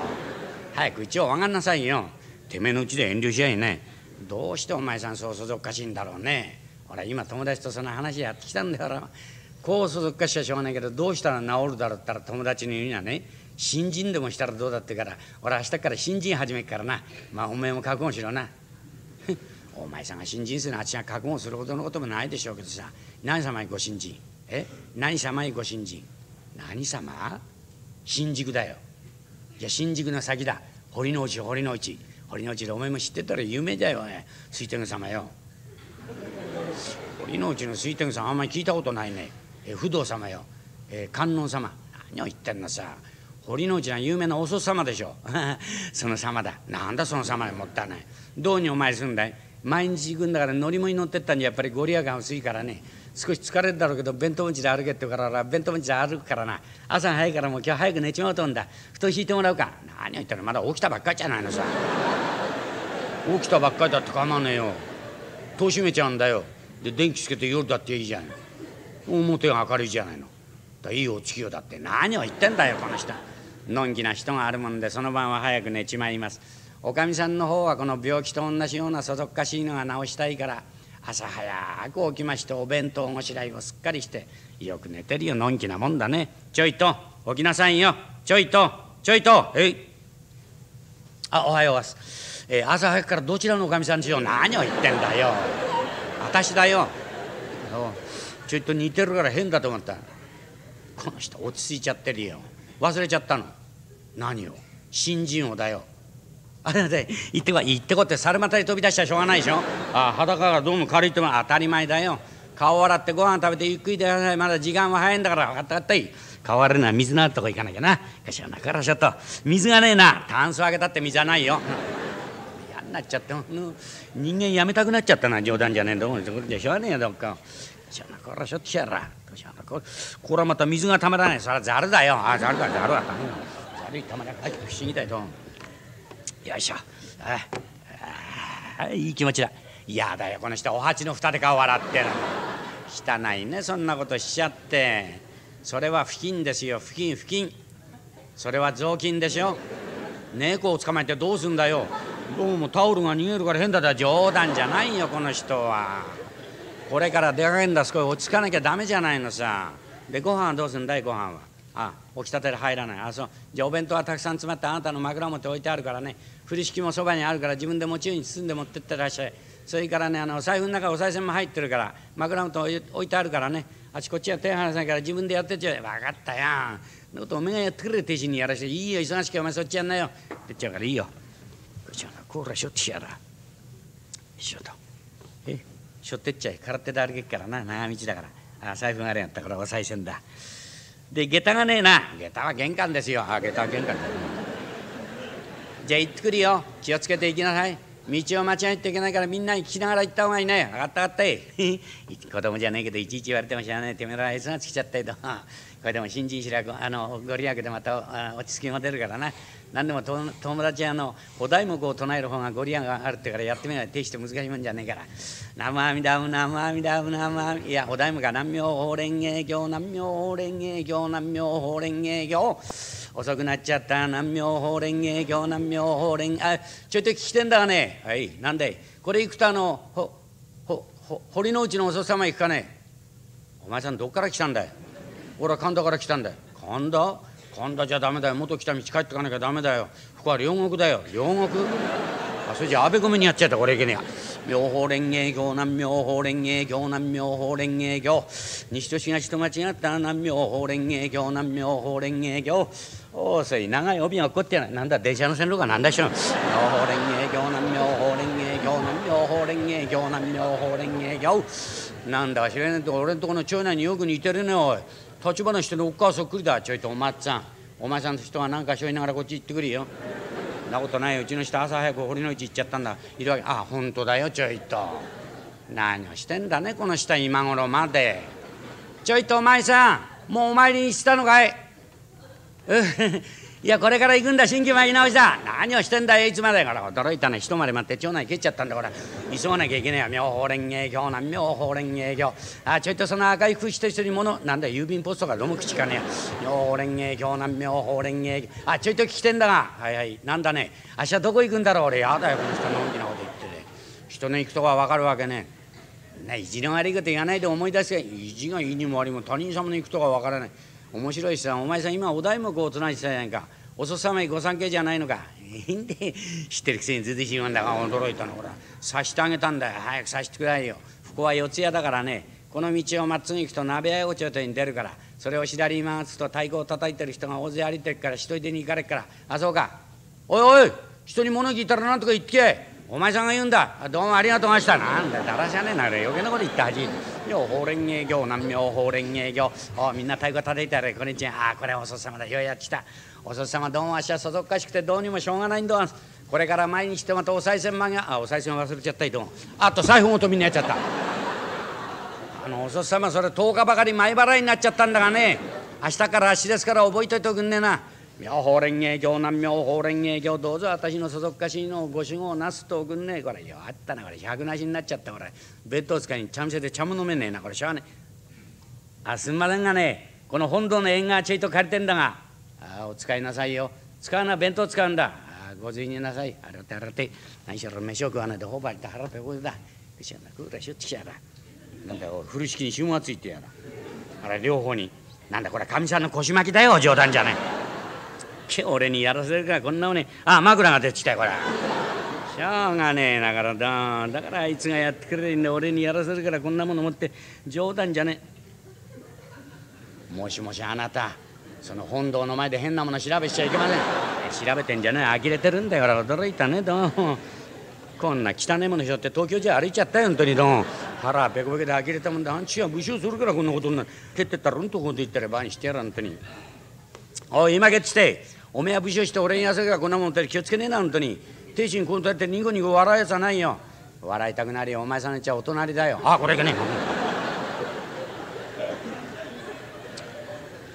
早く一応上がんなさいよ。てめえのうちで遠慮しやいねどうしてお前さんそうそぞっかしいんだろうね。ほら今友達とその話やってきたんだからこうそぞっかしちゃしょうがないけどどうしたら治るだろうったら友達に言うにはね新人でもしたらどうだってから俺明日から新人始めっからな。まあお前も覚悟しろな。お前さんが新人するのあっちが覚悟するほどのこともないでしょうけどさ。何様にご新人？え？何様にご新人？何様？新宿だよ。いや新宿の先だ。堀之内堀之内。堀之内でお前も知ってたら有名だよ水天宮様よ。堀之内の水天宮さんあんまり聞いたことないね。え不動様よ、え観音様。何を言ってんのさ。堀之内は有名なお祖様でしょ。その様だ。なんだその様にもったいない。どうにお前すんだい？毎日行くんだから乗り物に乗ってったんじゃやっぱりご利益が薄いからね。少し疲れるだろうけど弁当持ちで歩けって言うから弁当持ちで歩くからな。朝早いからもう今日早く寝ちまうとんだ。布団敷いてもらうか。何を言ったらまだ起きたばっかりじゃないのさ。起きたばっかりだって構わねえよ。戸閉めちゃうんだよ。で電気つけて夜だっていいじゃん。表が明るいじゃないの。だいいお月夜だって。何を言ってんだよこの人。のんきな人があるもんでその晩は早く寝ちまいます。おかみさんの方はこの病気と同じようなそぞっかしいのが治したいから朝早く起きましてお弁当ごしらえをすっかりしてよく寝てるよのんきなもんだね。ちょいと起きなさいよ。ちょいとちょいと。えい。あおはようございます、えー、朝早くからどちらのおかみさんでしょう何を言ってんだよ。私だよ。ちょいと似てるから変だと思った。この人落ち着いちゃってるよ。忘れちゃったの。何を？新人王だよ。あれで行ってこい行ってこいって猿股で飛び出しちゃしょうがないでしょ。あ裸がどうも軽いっても当たり前だよ。顔洗ってご飯食べてゆっくりでくださいまだ時間は早いんだから分かった分かった。い顔洗うのは水のあるとこ行かなきゃな。かしらなからちょっと。水がねえな。タンスあげたって水はないよ。嫌になっちゃって人間やめたくなっちゃったな冗談じゃねえんだ。もしょうがねえよどっか。しゃなからしょってやら。これはまた水がたまらない。それはざるだよ。あざるだざるだざるいたまらない。不思議だよよいしょ。ああいい気持ちだ。嫌だよこの人お鉢の蓋で顔笑ってる汚いねそんなことしちゃって。それは布巾ですよ。布巾布巾それは雑巾でしょ猫を捕まえてどうすんだよ。どうもタオルが逃げるから変だだ冗談じゃないよこの人は。これから出かけんだ少し落ち着かなきゃダメじゃないのさ。でご飯はどうすんだいご飯は。あ起きたてで入らない。あそう。じゃあお弁当はたくさん詰まってあなたの枕元置いてあるからね。振り敷きもそばにあるから自分で餅に包んで持ってってらっしゃい。それからねあの財布の中お賽銭も入ってるから枕元置いてあるからね。あちこっちは手離さないから自分でやってちゃう。分かったよのことおめえがやってくれ亭主にやらしていいよ忙しくお前そっちやんなよ。って言っちゃうからいいよ。こっちはなこらしょってやら。しょとえしょってっちゃい。空手で歩けっからな。長道だから。あ財布があれやったからお賽銭だ。で下駄がねえな。下駄は玄関ですよ。あ下駄は玄関だ。じゃあ行ってくるよ。気をつけて行きなさい。道を間違えていけないからみんなに聞きながら行った方がいいね。分かった分かった。子供じゃねえけどいちいち言われても知らないてめえらあいつが尽きちゃったよとこれでも新人白くあのご利益でまた落ち着きも出るからな何でも友達あのお題目を唱える方がご利益があるってからやってみない定して難しいもんじゃねえから「生阿弥陀生阿弥陀生阿弥いやお題目が南明法蓮華経南明法蓮華経南明法蓮華経遅くなっちゃった。南明法蓮華経南明法蓮あちょいと聞きてんだがね。はいなんで？これ行くとあのほほほ堀之内のお祖様行くかね？お前さんどっから来たんだい？俺は神田から来たんだよ神田？神田じゃダメだよ。元来た道帰ってかなきゃダメだよ。ここは両国だよ。両国？あそれじゃあべこめにやっちゃったこれいけねえや。妙法蓮華経南妙法蓮華経南妙法蓮華経。西と東と間違った。南妙法蓮華経南妙法蓮華経。おおそい長い帯が起こってやないなんだ電車の線路かなんだしろ妙法蓮華経南妙法蓮華経南妙法蓮華経南妙法蓮華経。なんだか知らねえと俺んとこの長男によく似てるねおい。立花してのおっかそっくりだちょいとおまっつぁん。お前さんと人は何かしょいながらこっち行ってくるよ。なことないうちの人朝早く堀の内行っちゃったんだ。いるわけ。あ本当だよちょいと。何をしてんだねこの下今頃まで。ちょいとお前さんもうお参りにしたのかい？いやこれから行くんだ新規参り直しだ何をしてんだよいつまで。から驚いたね。一回り待って町内蹴っちゃったんだこれ急がなきゃいけねえや妙法蓮華経なん妙法蓮華経あちょいとその赤い服着てる人に物。なんだ郵便ポストが飲む口かねえ。妙法蓮華経なん妙法蓮華経あちょいと聞きてんだがはいはい。なんだね。明日どこ行くんだろう俺。やだよこの人のんきなこと言ってね人の行くとこは分かるわけねね意地の悪いこと言わないで思い出すが意地がいいにも悪いも他人様の行くとこは分からない。面白いしさお前さん今お題目を唱えてたじゃないか。おそさまにご参詣じゃないのか。いいんで知ってるくせにずずしいもんだ。が驚いたの。ほら刺してあげたんだよ。早く刺してくださいよ。ここは四谷だからね。この道をまっすぐ行くと鍋屋横丁とに出るから。それを左に回すと太鼓を叩いてる人が大勢歩いてるから一人でに行かれっから。あそうか。おいおい人に物聞いたらなんとか言ってけ。お前さんが言うんだ。どうもありがとうました。なんだだらしゃねえな余計なこと言って恥よ法蓮華経南明法蓮華経おみんな太鼓叩いてあれこんにちは。あこれお祖様だようやってきた。お祖様どうもあっしはそそっかしくてどうにもしょうがないんだ。これから毎日てまたお賽銭間があお賽銭忘れちゃったいとあと財布ごとみんなやっちゃった。あのお祖様それ10日ばかり前払いになっちゃったんだがね。明日から足ですから覚えといておくんねえな。妙法蓮華経南妙法蓮華経どうぞ私のそそっかしいのをご守護なすとおくんねえ。これよあったな。これ百なしになっちゃった。これ。ベッドを使いに茶店で茶も飲めねえな。これしょうがねえ。あすんませんがね。この本堂の縁側ちょいと借りてんだが。あお使いなさいよ。使うのは弁当使うんだ。あご随になさい。洗って洗って。何しろ飯を食わないでほばりて腹ペコだ。くしゃな。くらしょってきやらなんだよ風呂敷に旬がついてやらあれ両方に。なんだこれかみさんの腰巻きだよ冗談じゃない俺にやらせるからこんなもんねあ枕が出てきたよこれしょうがねえだから。だだからあいつがやってくれるんで俺にやらせるからこんなもの持って冗談じゃねえ。もしもしあなたその本堂の前で変なもの調べしちゃいけません。調べてんじゃねえ。呆れてるんだよ驚いたねどうこんな汚いものしょって東京じゃ歩いちゃったよ本当にどう腹ペコペコで呆れたもんであんちは武将するからこんなことになる。蹴ってったらうんとこうと言ったら場にしてやらんとに。おい今けっつって。おめえは武将して俺にやせがこんなもんって気をつけねえな本当に。亭主にこうやってニコニコ笑うやつはないよ。笑いたくなるよお前さんのちゃお隣だよ。あこれかね。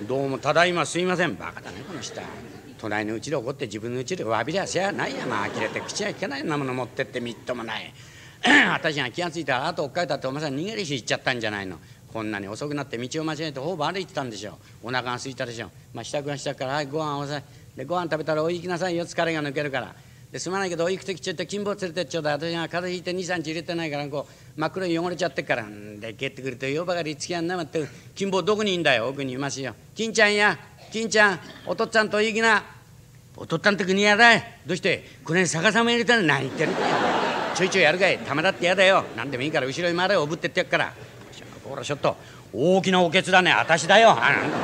どうもただいますいません。バカだねこの人。隣のうちで怒って自分のうちでわびりゃせやないや。まあ呆れて口がいけないなもの持ってってみっともない。私が気が付いたらあと追っかけたってお前さん逃げるし行っちゃったんじゃないの。こんなに遅くなって道を間違えてほぼ歩いてたんでしょお腹が空いたでしょまあ支度がしたからはいご飯おさいでご飯食べたらお行きなさいよ。疲れが抜けるから。ですまないけどお行く時ちょっと金棒連れてっちょうだい。私が風邪ひいて23日入れてないからこう真っ黒に汚れちゃってっから。んで帰ってくるとよばかりつきやんなまって金棒どこにいんだよ。奥にいますよ。金ちゃんや。金ちゃんお父っつぁんとお行きな。お父っつぁんって国やだい。どうして？これ逆さま入れたら何言ってる。ちょいちょいやるかい。ためだってやだよ。何でもいいから後ろに回れ。おぶってってやっから。ほらちょっと。大きなおけつだね。私だよ。あなんだ。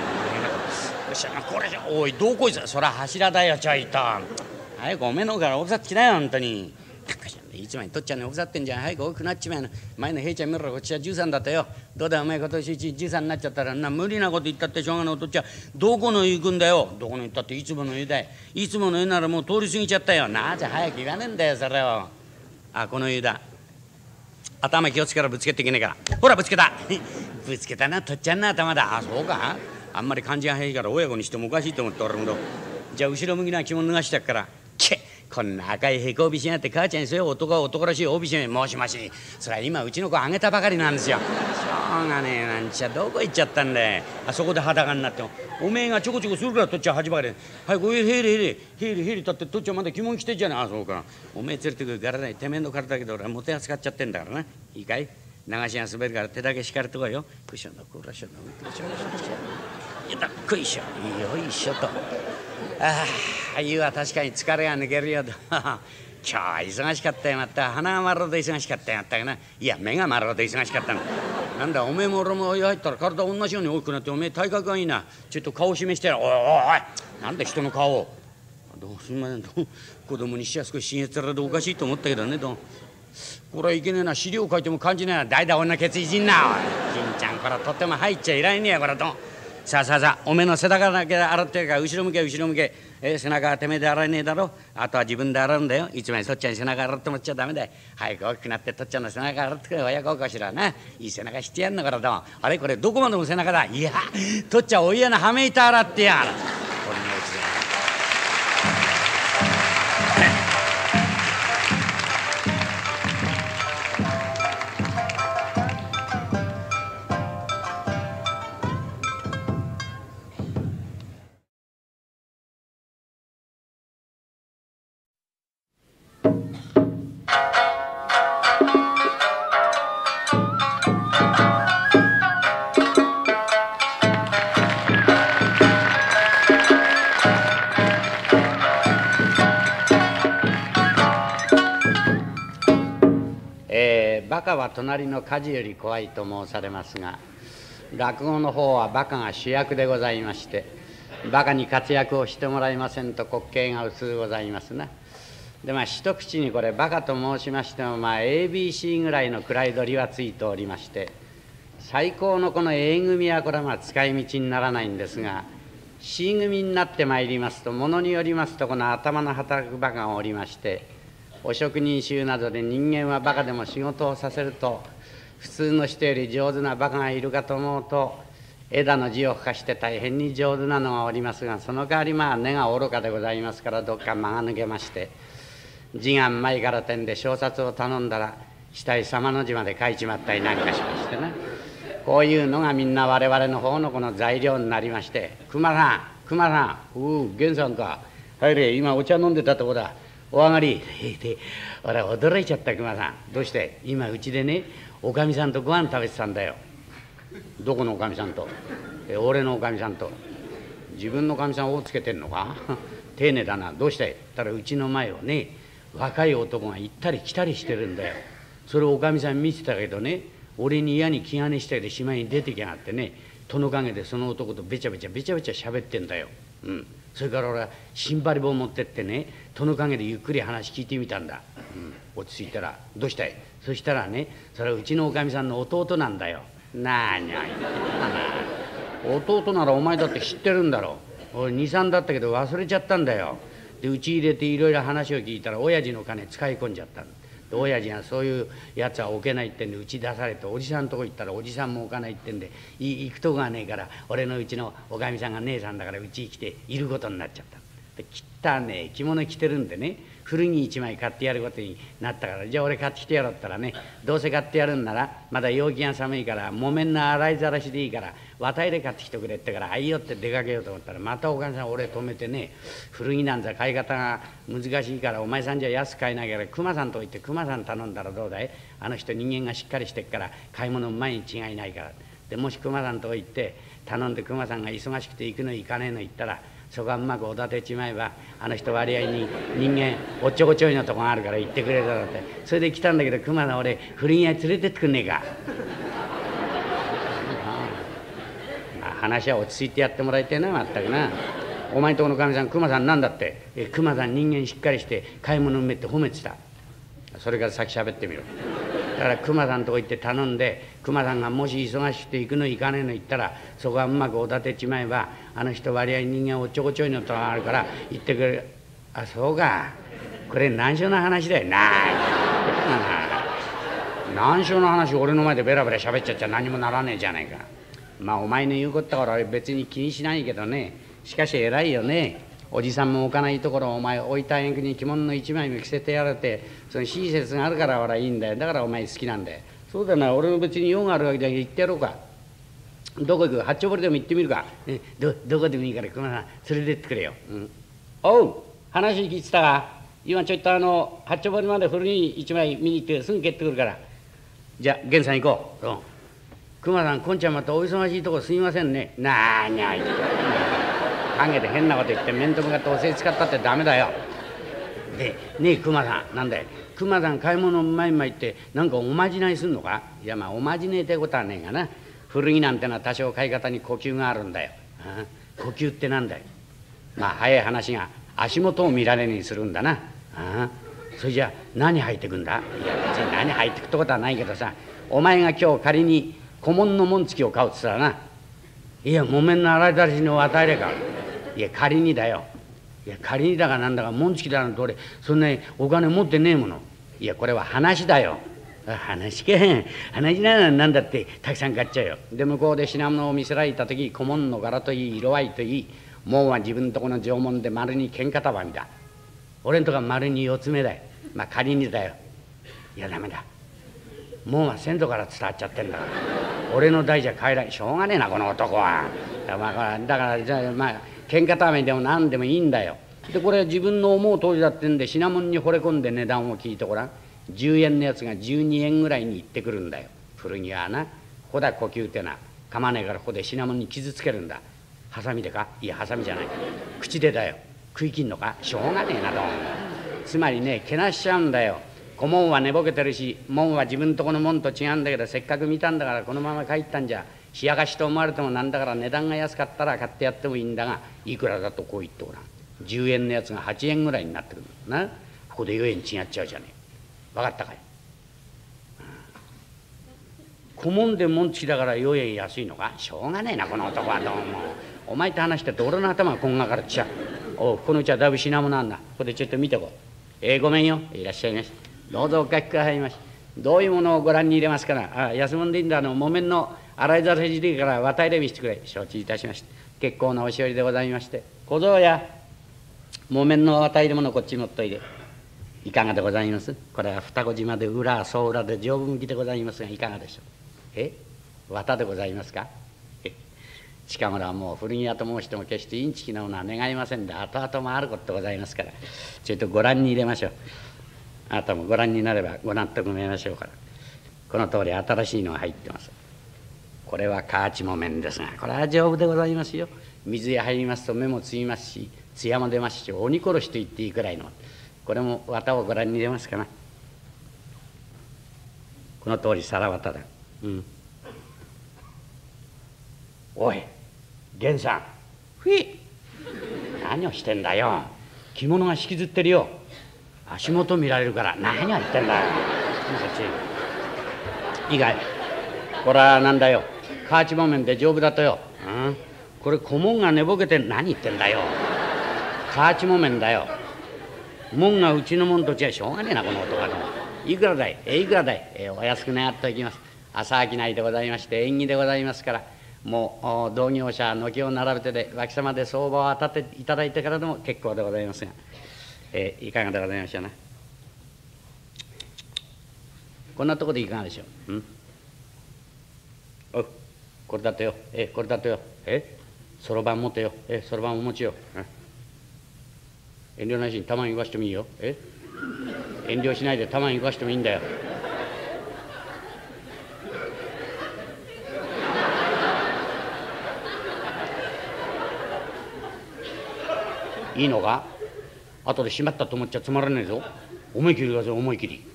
よしこれじゃおいどこいつそら柱だよちょいと。はいごめんのからおふさつきだよ本当に。いつまでとっちゃんね奥さってんじゃん。早く大きくなっちまえな前の平ちゃん見ろこっちは13だったよ。どうだお前今年13になっちゃったらな無理なこと言ったってしょうがないおとっちゃんどこの行くんだよ？どこの湯ったっていつもの湯だい。いつもの湯ならもう通り過ぎちゃったよ。なぜ早く言わねえんだよそれを。あこの湯だ。頭気をつけろぶつけていけねえから。ほらぶつけた。ぶつけたなとっちゃんの頭だ。あそうか？あんまり感じが早いから親子にしてもおかしいと思って俺もじゃあ後ろ向きな着物脱がしてやっからけこんな赤いへこ帯しやがって母ちゃんにそういう男は男らしい帯締め申しましそれは今うちの子あげたばかりなんですよ。しょうがねえなんちゃどこ行っちゃったんだよあそこで裸になっても。おめえがちょこちょこするからとっちゃ始まりはいこういうヘリヘリヘリヘリ立ってとっちゃまだ着物着てんじゃないあそうかおめえ連れてくるからないてめえの体だけど俺はもて扱っちゃってんだからないいかい流しが滑るから手だけ敷かれてこいよクッションのクラッションのクッションのクッションよっこいしょ。よいしょと。ああ湯は確かに疲れが抜けるよと。今日は忙しかったよ。まった鼻が丸うと忙しかったよ。まったかな。いや目が丸うと忙しかったの。なんだおめえも俺も湯入ったら体同じように大きくなっておめえ体格がいいな。ちょっと顔を示してやおいおいおい。なんで人の顔。をどうすんません子供にしやすく信越られておかしいと思ったけどねどうこれはいけねえな。資料書いても感じねえな。代々女ケツいじんな。おい。金ちゃんこれとっても入っちゃいらんねえやこれと。さあさあさあおめえの背中だけ洗ってるから後ろ向け後ろ向け、えー、背中はてめえで洗えねえだろ。あとは自分で洗うんだよ。いつまでそっちゃんに背中洗ってもらっちゃダメだよ。早く大きくなってとっちゃんの背中洗ってくれ。親孝行しらな。いい背中してやんのからどあれこれどこまでも背中だ。いやとっちゃんお家のはめ板洗ってやる。バカは隣の火事より怖いと申されますが落語の方はバカが主役でございましてバカに活躍をしてもらいませんと滑稽が薄うございますな。でまあ一口にこれバカと申しましてもまあ ABC ぐらいの位取りはついておりまして最高のこの A 組はこれはまあ使い道にならないんですが C 組になってまいりますとものによりますとこの頭の働くバカがおりましてお職人衆などで人間はバカでも仕事をさせると普通の人より上手なバカがいるかと思うと枝の字を書かして大変に上手なのがおりますがその代わりまあ根が愚かでございますからどっか間が抜けまして字が前から点で小冊を頼んだら死体様の字まで書いちまったりなんかしましてね。こういうのがみんな我々の方のこの材料になりまして「熊さん熊さんうう源さんか。入れ今お茶飲んでたとこだ。お上がり」で俺は驚いちゃった熊さん。どうして？今うちでねおかみさんとご飯食べてたんだよ。どこのおかみさんと？え俺のおかみさんと。自分のおかみさんをつけてんのか？丁寧だな。どうして？ったらうちの前をね若い男が行ったり来たりしてるんだよ。それをおかみさん見てたけどね俺に嫌に気兼ねしてでしまいに出てきやがってね殿陰でその男とべちゃべちゃべちゃべちゃ喋ってんだよ。うん。それから俺は新張り棒持ってってね殿陰でゆっくり話聞いてみたんだ、うん、落ち着いたら「どうしたい?」そしたらねそれはうちのおかみさんの弟なんだよ。なあにゃ言ってな弟ならお前だって知ってるんだろ俺23だったけど忘れちゃったんだよ。でうち入れていろいろ話を聞いたら親父の金使い込んじゃったで親父がそういうやつは置けないってんでうち出されておじさんとこ行ったらおじさんも置かないってんで行くとこがねえから俺のうちのおかみさんが姉さんだからうち来ていることになっちゃった。で汚ねえ着物着てるんでね古着一枚買ってやることになったから。じゃあ俺買ってきてやろうったらねどうせ買ってやるんならまだ陽気が寒いから木綿の洗いざらしでいいから綿入れ買ってきてくれってからあいよって出かけようと思ったらまたおかみさん俺止めてね古着なんざ買い方が難しいからお前さんじゃ安く買えなきゃ熊さんと言って熊さん頼んだらどうだい？あの人人間がしっかりしてっから買い物うまいに違いないから。でもし熊さんとこ行って頼んで熊さんが忙しくて行くの行かねえの言ったらそこはうまくおだてちまえばあの人割合に人間おっちょこちょいのとこがあるから行ってくれただってそれで来たんだけど熊さん俺古着屋連れてってくんねえか。まあ、話は落ち着いてやってもらいたいなまったくな。お前んとこのかみさん熊さんなんだってえ熊さん人間しっかりして買い物うめって褒めてた。それから先喋ってみろだから熊さんとこ行って頼んで熊さんがもし忙しくて行くの行かねえの言ったらそこはうまくおだてちまえばあの人割合人間おっちょこちょいのとあるから行ってくれるあそうか。これ難所の話だよ。な難所の話俺の前でベラベラ喋っちゃっちゃ何もならねえじゃねえか。まあお前の言うことだから別に気にしないけどね。しかし偉いよね。おじさんも置かないところお前置いた縁に着物の一枚も着せてやれてその親切があるから俺はいいんだよ。だからお前好きなんだよ。そうだな。俺も別に用があるわけじゃ言ってやろうか。どこ行く八丁堀でも行ってみるか、ね、どどこでもいいから熊さん連れてってくれよ、うん、おう話聞いてたか。今ちょっとあの八丁堀まで古着一枚見に行ってすぐ帰ってくるから。じゃあ源さん行こう、うん、熊さんこんちゃんまたお忙しいとこすみませんね。なーにゃい。陰で変なこと言って面と向かってお世辞使ったってダメだよ。でねえ熊さんなんだい。熊さん買い物うまいうまいってなんかおまじないすんのか？いやまあおまじねえってことはねえがな。古着なんてのは多少買い方に呼吸があるんだよ、呼吸ってなんだい？まあ早い話が足元を見られにするんだな、それじゃ何履いてくんだ？いや別に何履いてくってことはないけどさお前が今日仮に古文の紋付きを買うって言ったらな。いや木綿の洗い出しの与えれか。いや仮にだよ。いや仮にだかなんだか紋付きだなんて俺そんなにお金持ってねえもの。いやこれは話だよ。話けへん。話ならなんだってたくさん買っちゃうよ。で向こうで品物を見せられた時小紋の柄といい色合いといい門は自分のとこの縄文で丸に喧嘩束みだ。俺んとこは丸に四つ目だよ。まあ仮にだよ。いやダメだ。門は先祖から伝わっちゃってんだから。俺の代じゃ帰らんしょうがねえなこの男は。だからだからじゃあまあ喧嘩ためでも何でもいいんだよ。でこれは自分の思う通りだってんで品物に惚れ込んで値段を聞いてごらん。10円のやつが12円ぐらいに行ってくるんだよ。古着はな。ここだ呼吸ってなかまねえからここで品物に傷つけるんだ。ハサミでか？いやハサミじゃない。口でだよ。食い切んのか？しょうがねえなどつまりねけなしちゃうんだよ。顧問は寝ぼけてるし門は自分とこの門と違うんだけどせっかく見たんだからこのまま帰ったんじゃ。冷やかしと思われてもなんだから値段が安かったら買ってやってもいいんだがいくらだとこう言ってごらん。10円のやつが8円ぐらいになってくるな。ここで4円違っちゃうじゃねえ。分かったかい、顧問で紋付きだから4円安いのかしょうがねえなこの男はどうも。お前と話してて俺の頭がこんがからっちゃ。おうこのうちはだいぶ品物あんな。ここでちょっと見てこう。えー、ごめんよ。いらっしゃいましどうぞお書きくださいましどういうものをご覧に入れますからあ安物でいいんだ。あの木綿の洗いざらしでいいから渡りで見せてくれ。承知いたしました。結構なおしおりでございまして。小僧や木綿の渡りでものこっち持っといで。いかがでございます？これは双子島で裏総裏で丈夫向きでございますがいかがでしょう？え？綿でございますか？近頃はもう古着屋と申しても決してインチキなものは願いませんで後々もあることでございますからちょっとご覧に入れましょう。あなたもご覧になればご納得めましょうから。この通り新しいのが入ってます。これはカーチ木綿ですがこれは丈夫でございますよ。水へ入りますと目もつみますし艶も出ますし鬼殺しと言っていいくらいの。これも綿をご覧に入れますかな。この通り皿綿だ。うん。おい源さん。ふい。何をしてんだよ。着物が引きずってるよ。足元見られるから何を言ってんだよ。いいかいこれはなんだよ。カーチ木綿で丈夫だとよ、うん、これ顧問が寝ぼけて何言ってんだよ。カーチ木綿だよ門がうちの門と違うしょうがねえなこの男はの。いくらだい？えいくらだい？えお安く願っておきます。朝商いでございまして縁起でございますから。もう同業者軒を並べてで脇様で相場を当たっていただいてからでも結構でございますが、えー、いかがでございましょうな？こんなとこでいかがでしょう、うん、おこれだとよ。えこれだとよ。え？そろばん持てよ。え？そろばんお持ちよ、遠慮なしにたまに言わしてもいいよ。え？遠慮しないでたまに言わしてもいいんだよ。いいのか？後でしまったと思っちゃつまらねえぞ。思い切りだぞ思い切り。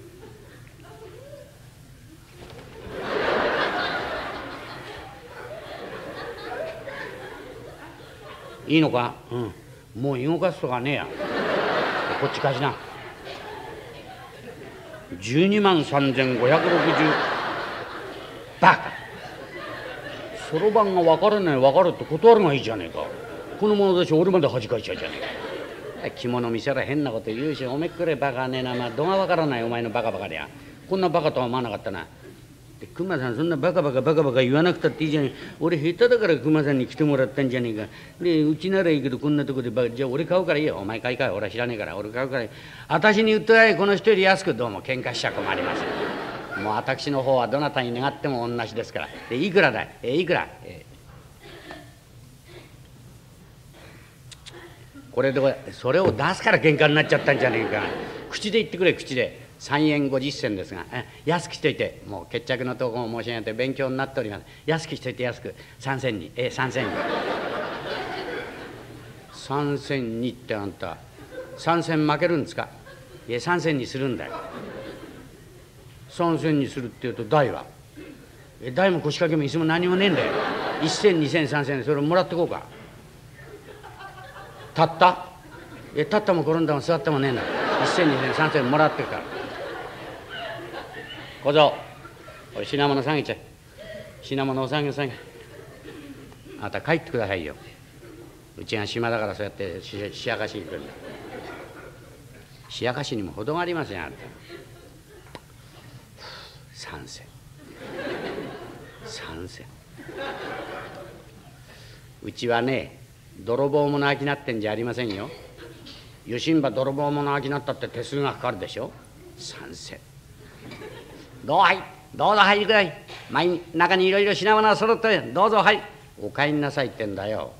いいのか？うん。もう動かすとかねえや。こっち貸しな。12万3560バカ。そろばんが分からない分かるって断るがいいじゃねえか。この者たち俺まで恥かいちゃうじゃねえ。か着物見せら変なこと言うしおめっくれバカねえな。まあどが分からないお前のバカバカでや。こんなバカとは思わなかったな。熊さんそんなバカバカバカバカ言わなくたっていいじゃねえ俺下手だから熊さんに来てもらったんじゃねえか。でうちならいいけどこんなとこでじゃあ俺買うからいいよ。お前買いかい。俺は知らねえから。俺買うからいい。私に売ってないこの人より安くどうも喧嘩しちゃ困りませんもう私の方はどなたに願っても同じですから。でいくらだい？いくら、これでそれを出すから喧嘩になっちゃったんじゃねえか。口で言ってくれ口で。3円50銭ですが安くしといてもう決着のとこも申し上げて勉強になっております。安くしといて安く。3銭にえ3銭に3銭にってあんた3銭負けるんですか？いえ3銭にするんだよ。3銭にするっていうと台は？え台も腰掛けも椅子も何もねえんだよ。1銭2銭3銭それもらってこうか。たった？え立ったも転んだも座ったもねえんだ。1銭2銭3銭もらってから。小僧おい品物下げちゃえ品物お下げ下げあなた帰ってくださいよ。うちが島だからそうやってししやかしに来るんだ。しやかしにも程がありませんあなた。三銭三銭うちはね泥棒者商ってんじゃありませんよ。余震場泥棒者商ったって手数がかかるでしょ。三銭どうはい。どうぞ入りください。前中にいろいろ品物が揃ってどうぞはい。お帰りなさいってんだよ。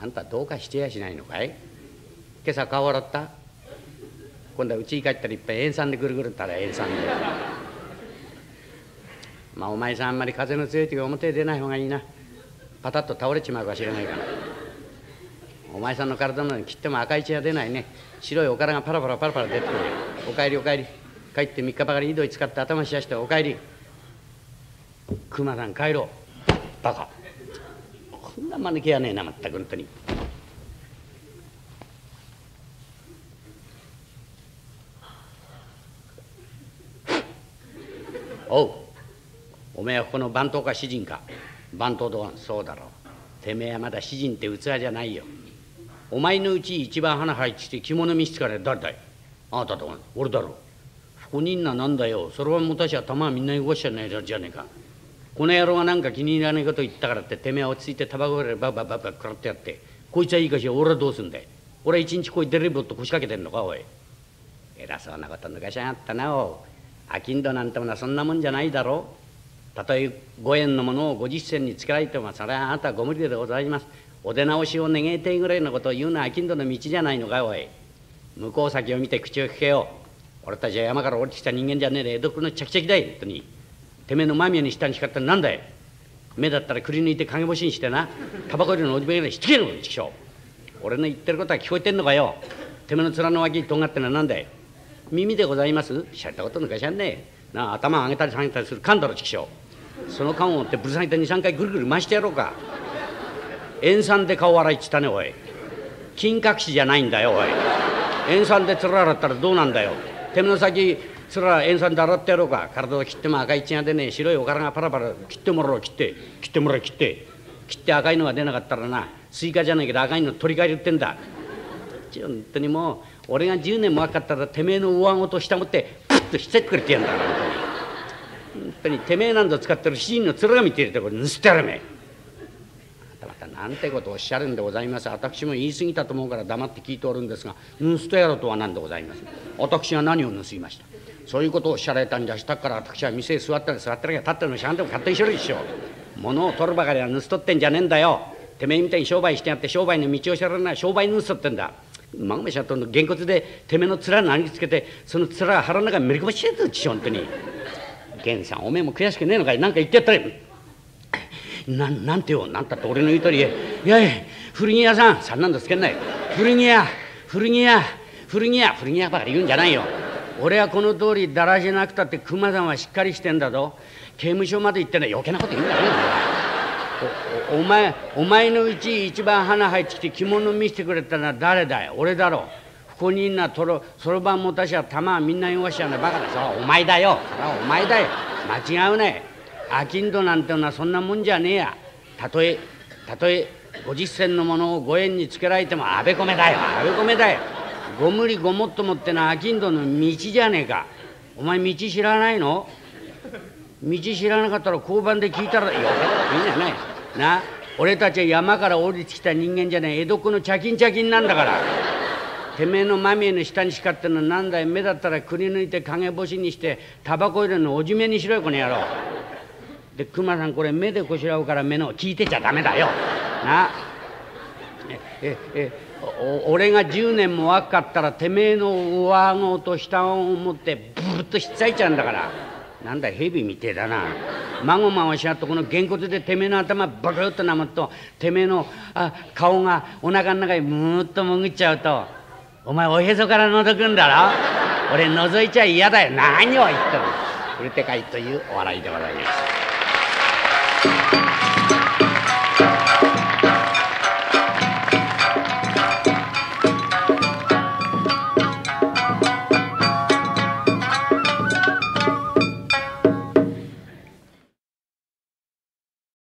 あんたどうかしてやしないのかい。今朝顔洗った？今度は家に帰ったらいっぱい塩酸でぐるぐるったら塩酸で。まあお前さんあんまり風の強い時は表へ出ない方がいいな。パタッと倒れちまうかしれないからお前さんの体のに切っても赤い血は出ないね。白いおからがパラパラパラパラ出てくる。おかえりおかえり。帰って3日ばかり井戸に使って頭しやしてお帰り。熊さん帰ろう。バカ。こんな間抜けやねえなまったく本当に。おう。おめえはこの番頭か詩人か。番頭とそうだろう。てめえはまだ詩人って器じゃないよ。お前のうち一番花入ってきて着物見せてから誰だい。あなたと俺だろう。不人ななんだよ。それはもたしは玉はみんな汚しちゃないじゃねえか。この野郎がなんか気に入らないこと言ったからっててめえは落ち着いてタバコぐらいババババ食らってやってこいつはいいかしら俺はどうすんだい俺は一日こうデレブと腰掛けてんのかおい偉そうなこと抜かしやがったなお商人なんてものはそんなもんじゃないだろうたとえ5円のものを50銭につけられてもそれはあなたご無理でございますお出直しを願いていぐらいのことを言うのは商人の道じゃないのかおい向こう先を見て口を聞けよ俺たちは山から降りてきた人間じゃねえで江戸っ子のチャキチャキだい本当に。てめえの間宮に下に光ったらなんだい。目だったらくり抜いて影干しにしてなタバコ入れのおじべぐらいしつけろちくしょう俺の言ってることは聞こえてんのかよ。てめえの面の脇にとんがってのはなんだい。耳でございます？しゃれたこと抜かしゃんねえ。なあ頭上げたり下げたりするかんだろちくしょうその缶を持ってぶら下げて23回ぐるぐる回してやろうか。塩酸で顔洗いっつったねおい。金隠しじゃないんだよおい。塩酸でつら洗ったらどうなんだよ。手の先つら塩酸で洗ってやろうか体を切っても赤い血が出ねえ白いおからがパラパラ切ってもらおう切って切ってもらおう切って切って赤いのが出なかったらなスイカじゃないけど赤いの取り替えるってんだ本当にもう俺が10年も若かったらてめえの上ごと下持ってプッとしちゃってくれてやんだから本当にてめえなんぞ使ってる七人の面が見て入れてこれ盗ってやるめまたなんてことをおっしゃるんでございます。私も言い過ぎたと思うから黙って聞いておるんですが盗人やろとは何でございます？私が何を盗みました？そういうことをおっしゃられたんじゃしたから私は店へ座ったら座ってるけ立ってるのしゃんでも勝手にしろ一緒物を取るばかりは盗人ってんじゃねえんだよ。てめえみたいに商売してやって商売の道を知らない商売盗人ってんだ。まぐめしゃとのげんこつでてめえの面投げつけてその面腹の中にめり込ましてるち本当に。源さんおめえも悔しくねえのかい？何か言ってやったらななんてよなんたって俺の言う通りいやい古着屋さんさんなんだつけんない。古着屋古着屋古着屋古着屋ばかり言うんじゃないよ。俺はこの通りだらしなくたって熊さんはしっかりしてんだぞ。刑務所まで行ってね余計なこと言うんだよおお前お前のうち一番花入ってきて着物見せてくれたのは誰だよ。俺だろここにいんなそろばん持たしゃ玉はみんな汚しちゃうんだバカだそお前だよ。それはお前だよ。間違うね。商人なんてのはそんなもんじゃねえや。たとえたとえ50銭のものを5円につけられてもあべこめだよ。あべこめだよ。ご無理ごもっともってのは商人の道じゃねえか。お前道知らないの？道知らなかったら交番で聞いたらよいいんじゃない。な俺たちは山から降りてきた人間じゃない江戸っ子の茶金茶金なんだから。てめえのまみえの下に叱ってんのなんだい？目だったらくり抜いて陰干しにしてタバコ入れるのおじめにしろよこの野郎。で熊さんこれ目でこしらうから目の聞いてちゃダメだよ。な。ええお俺が10年も若かったらてめえの上顎と下顎を持ってブーッとひっついちゃうんだから。なんだ蛇みてえだな。まごまごしやっとこのげんこつでてめえの頭ブルッとなむとてめえのあ顔がお腹の中にムーッと潜っちゃうとお前おへそから覗くんだろ？俺覗いちゃ嫌だよ。何を言ってる。うるてかいというお笑いでございます。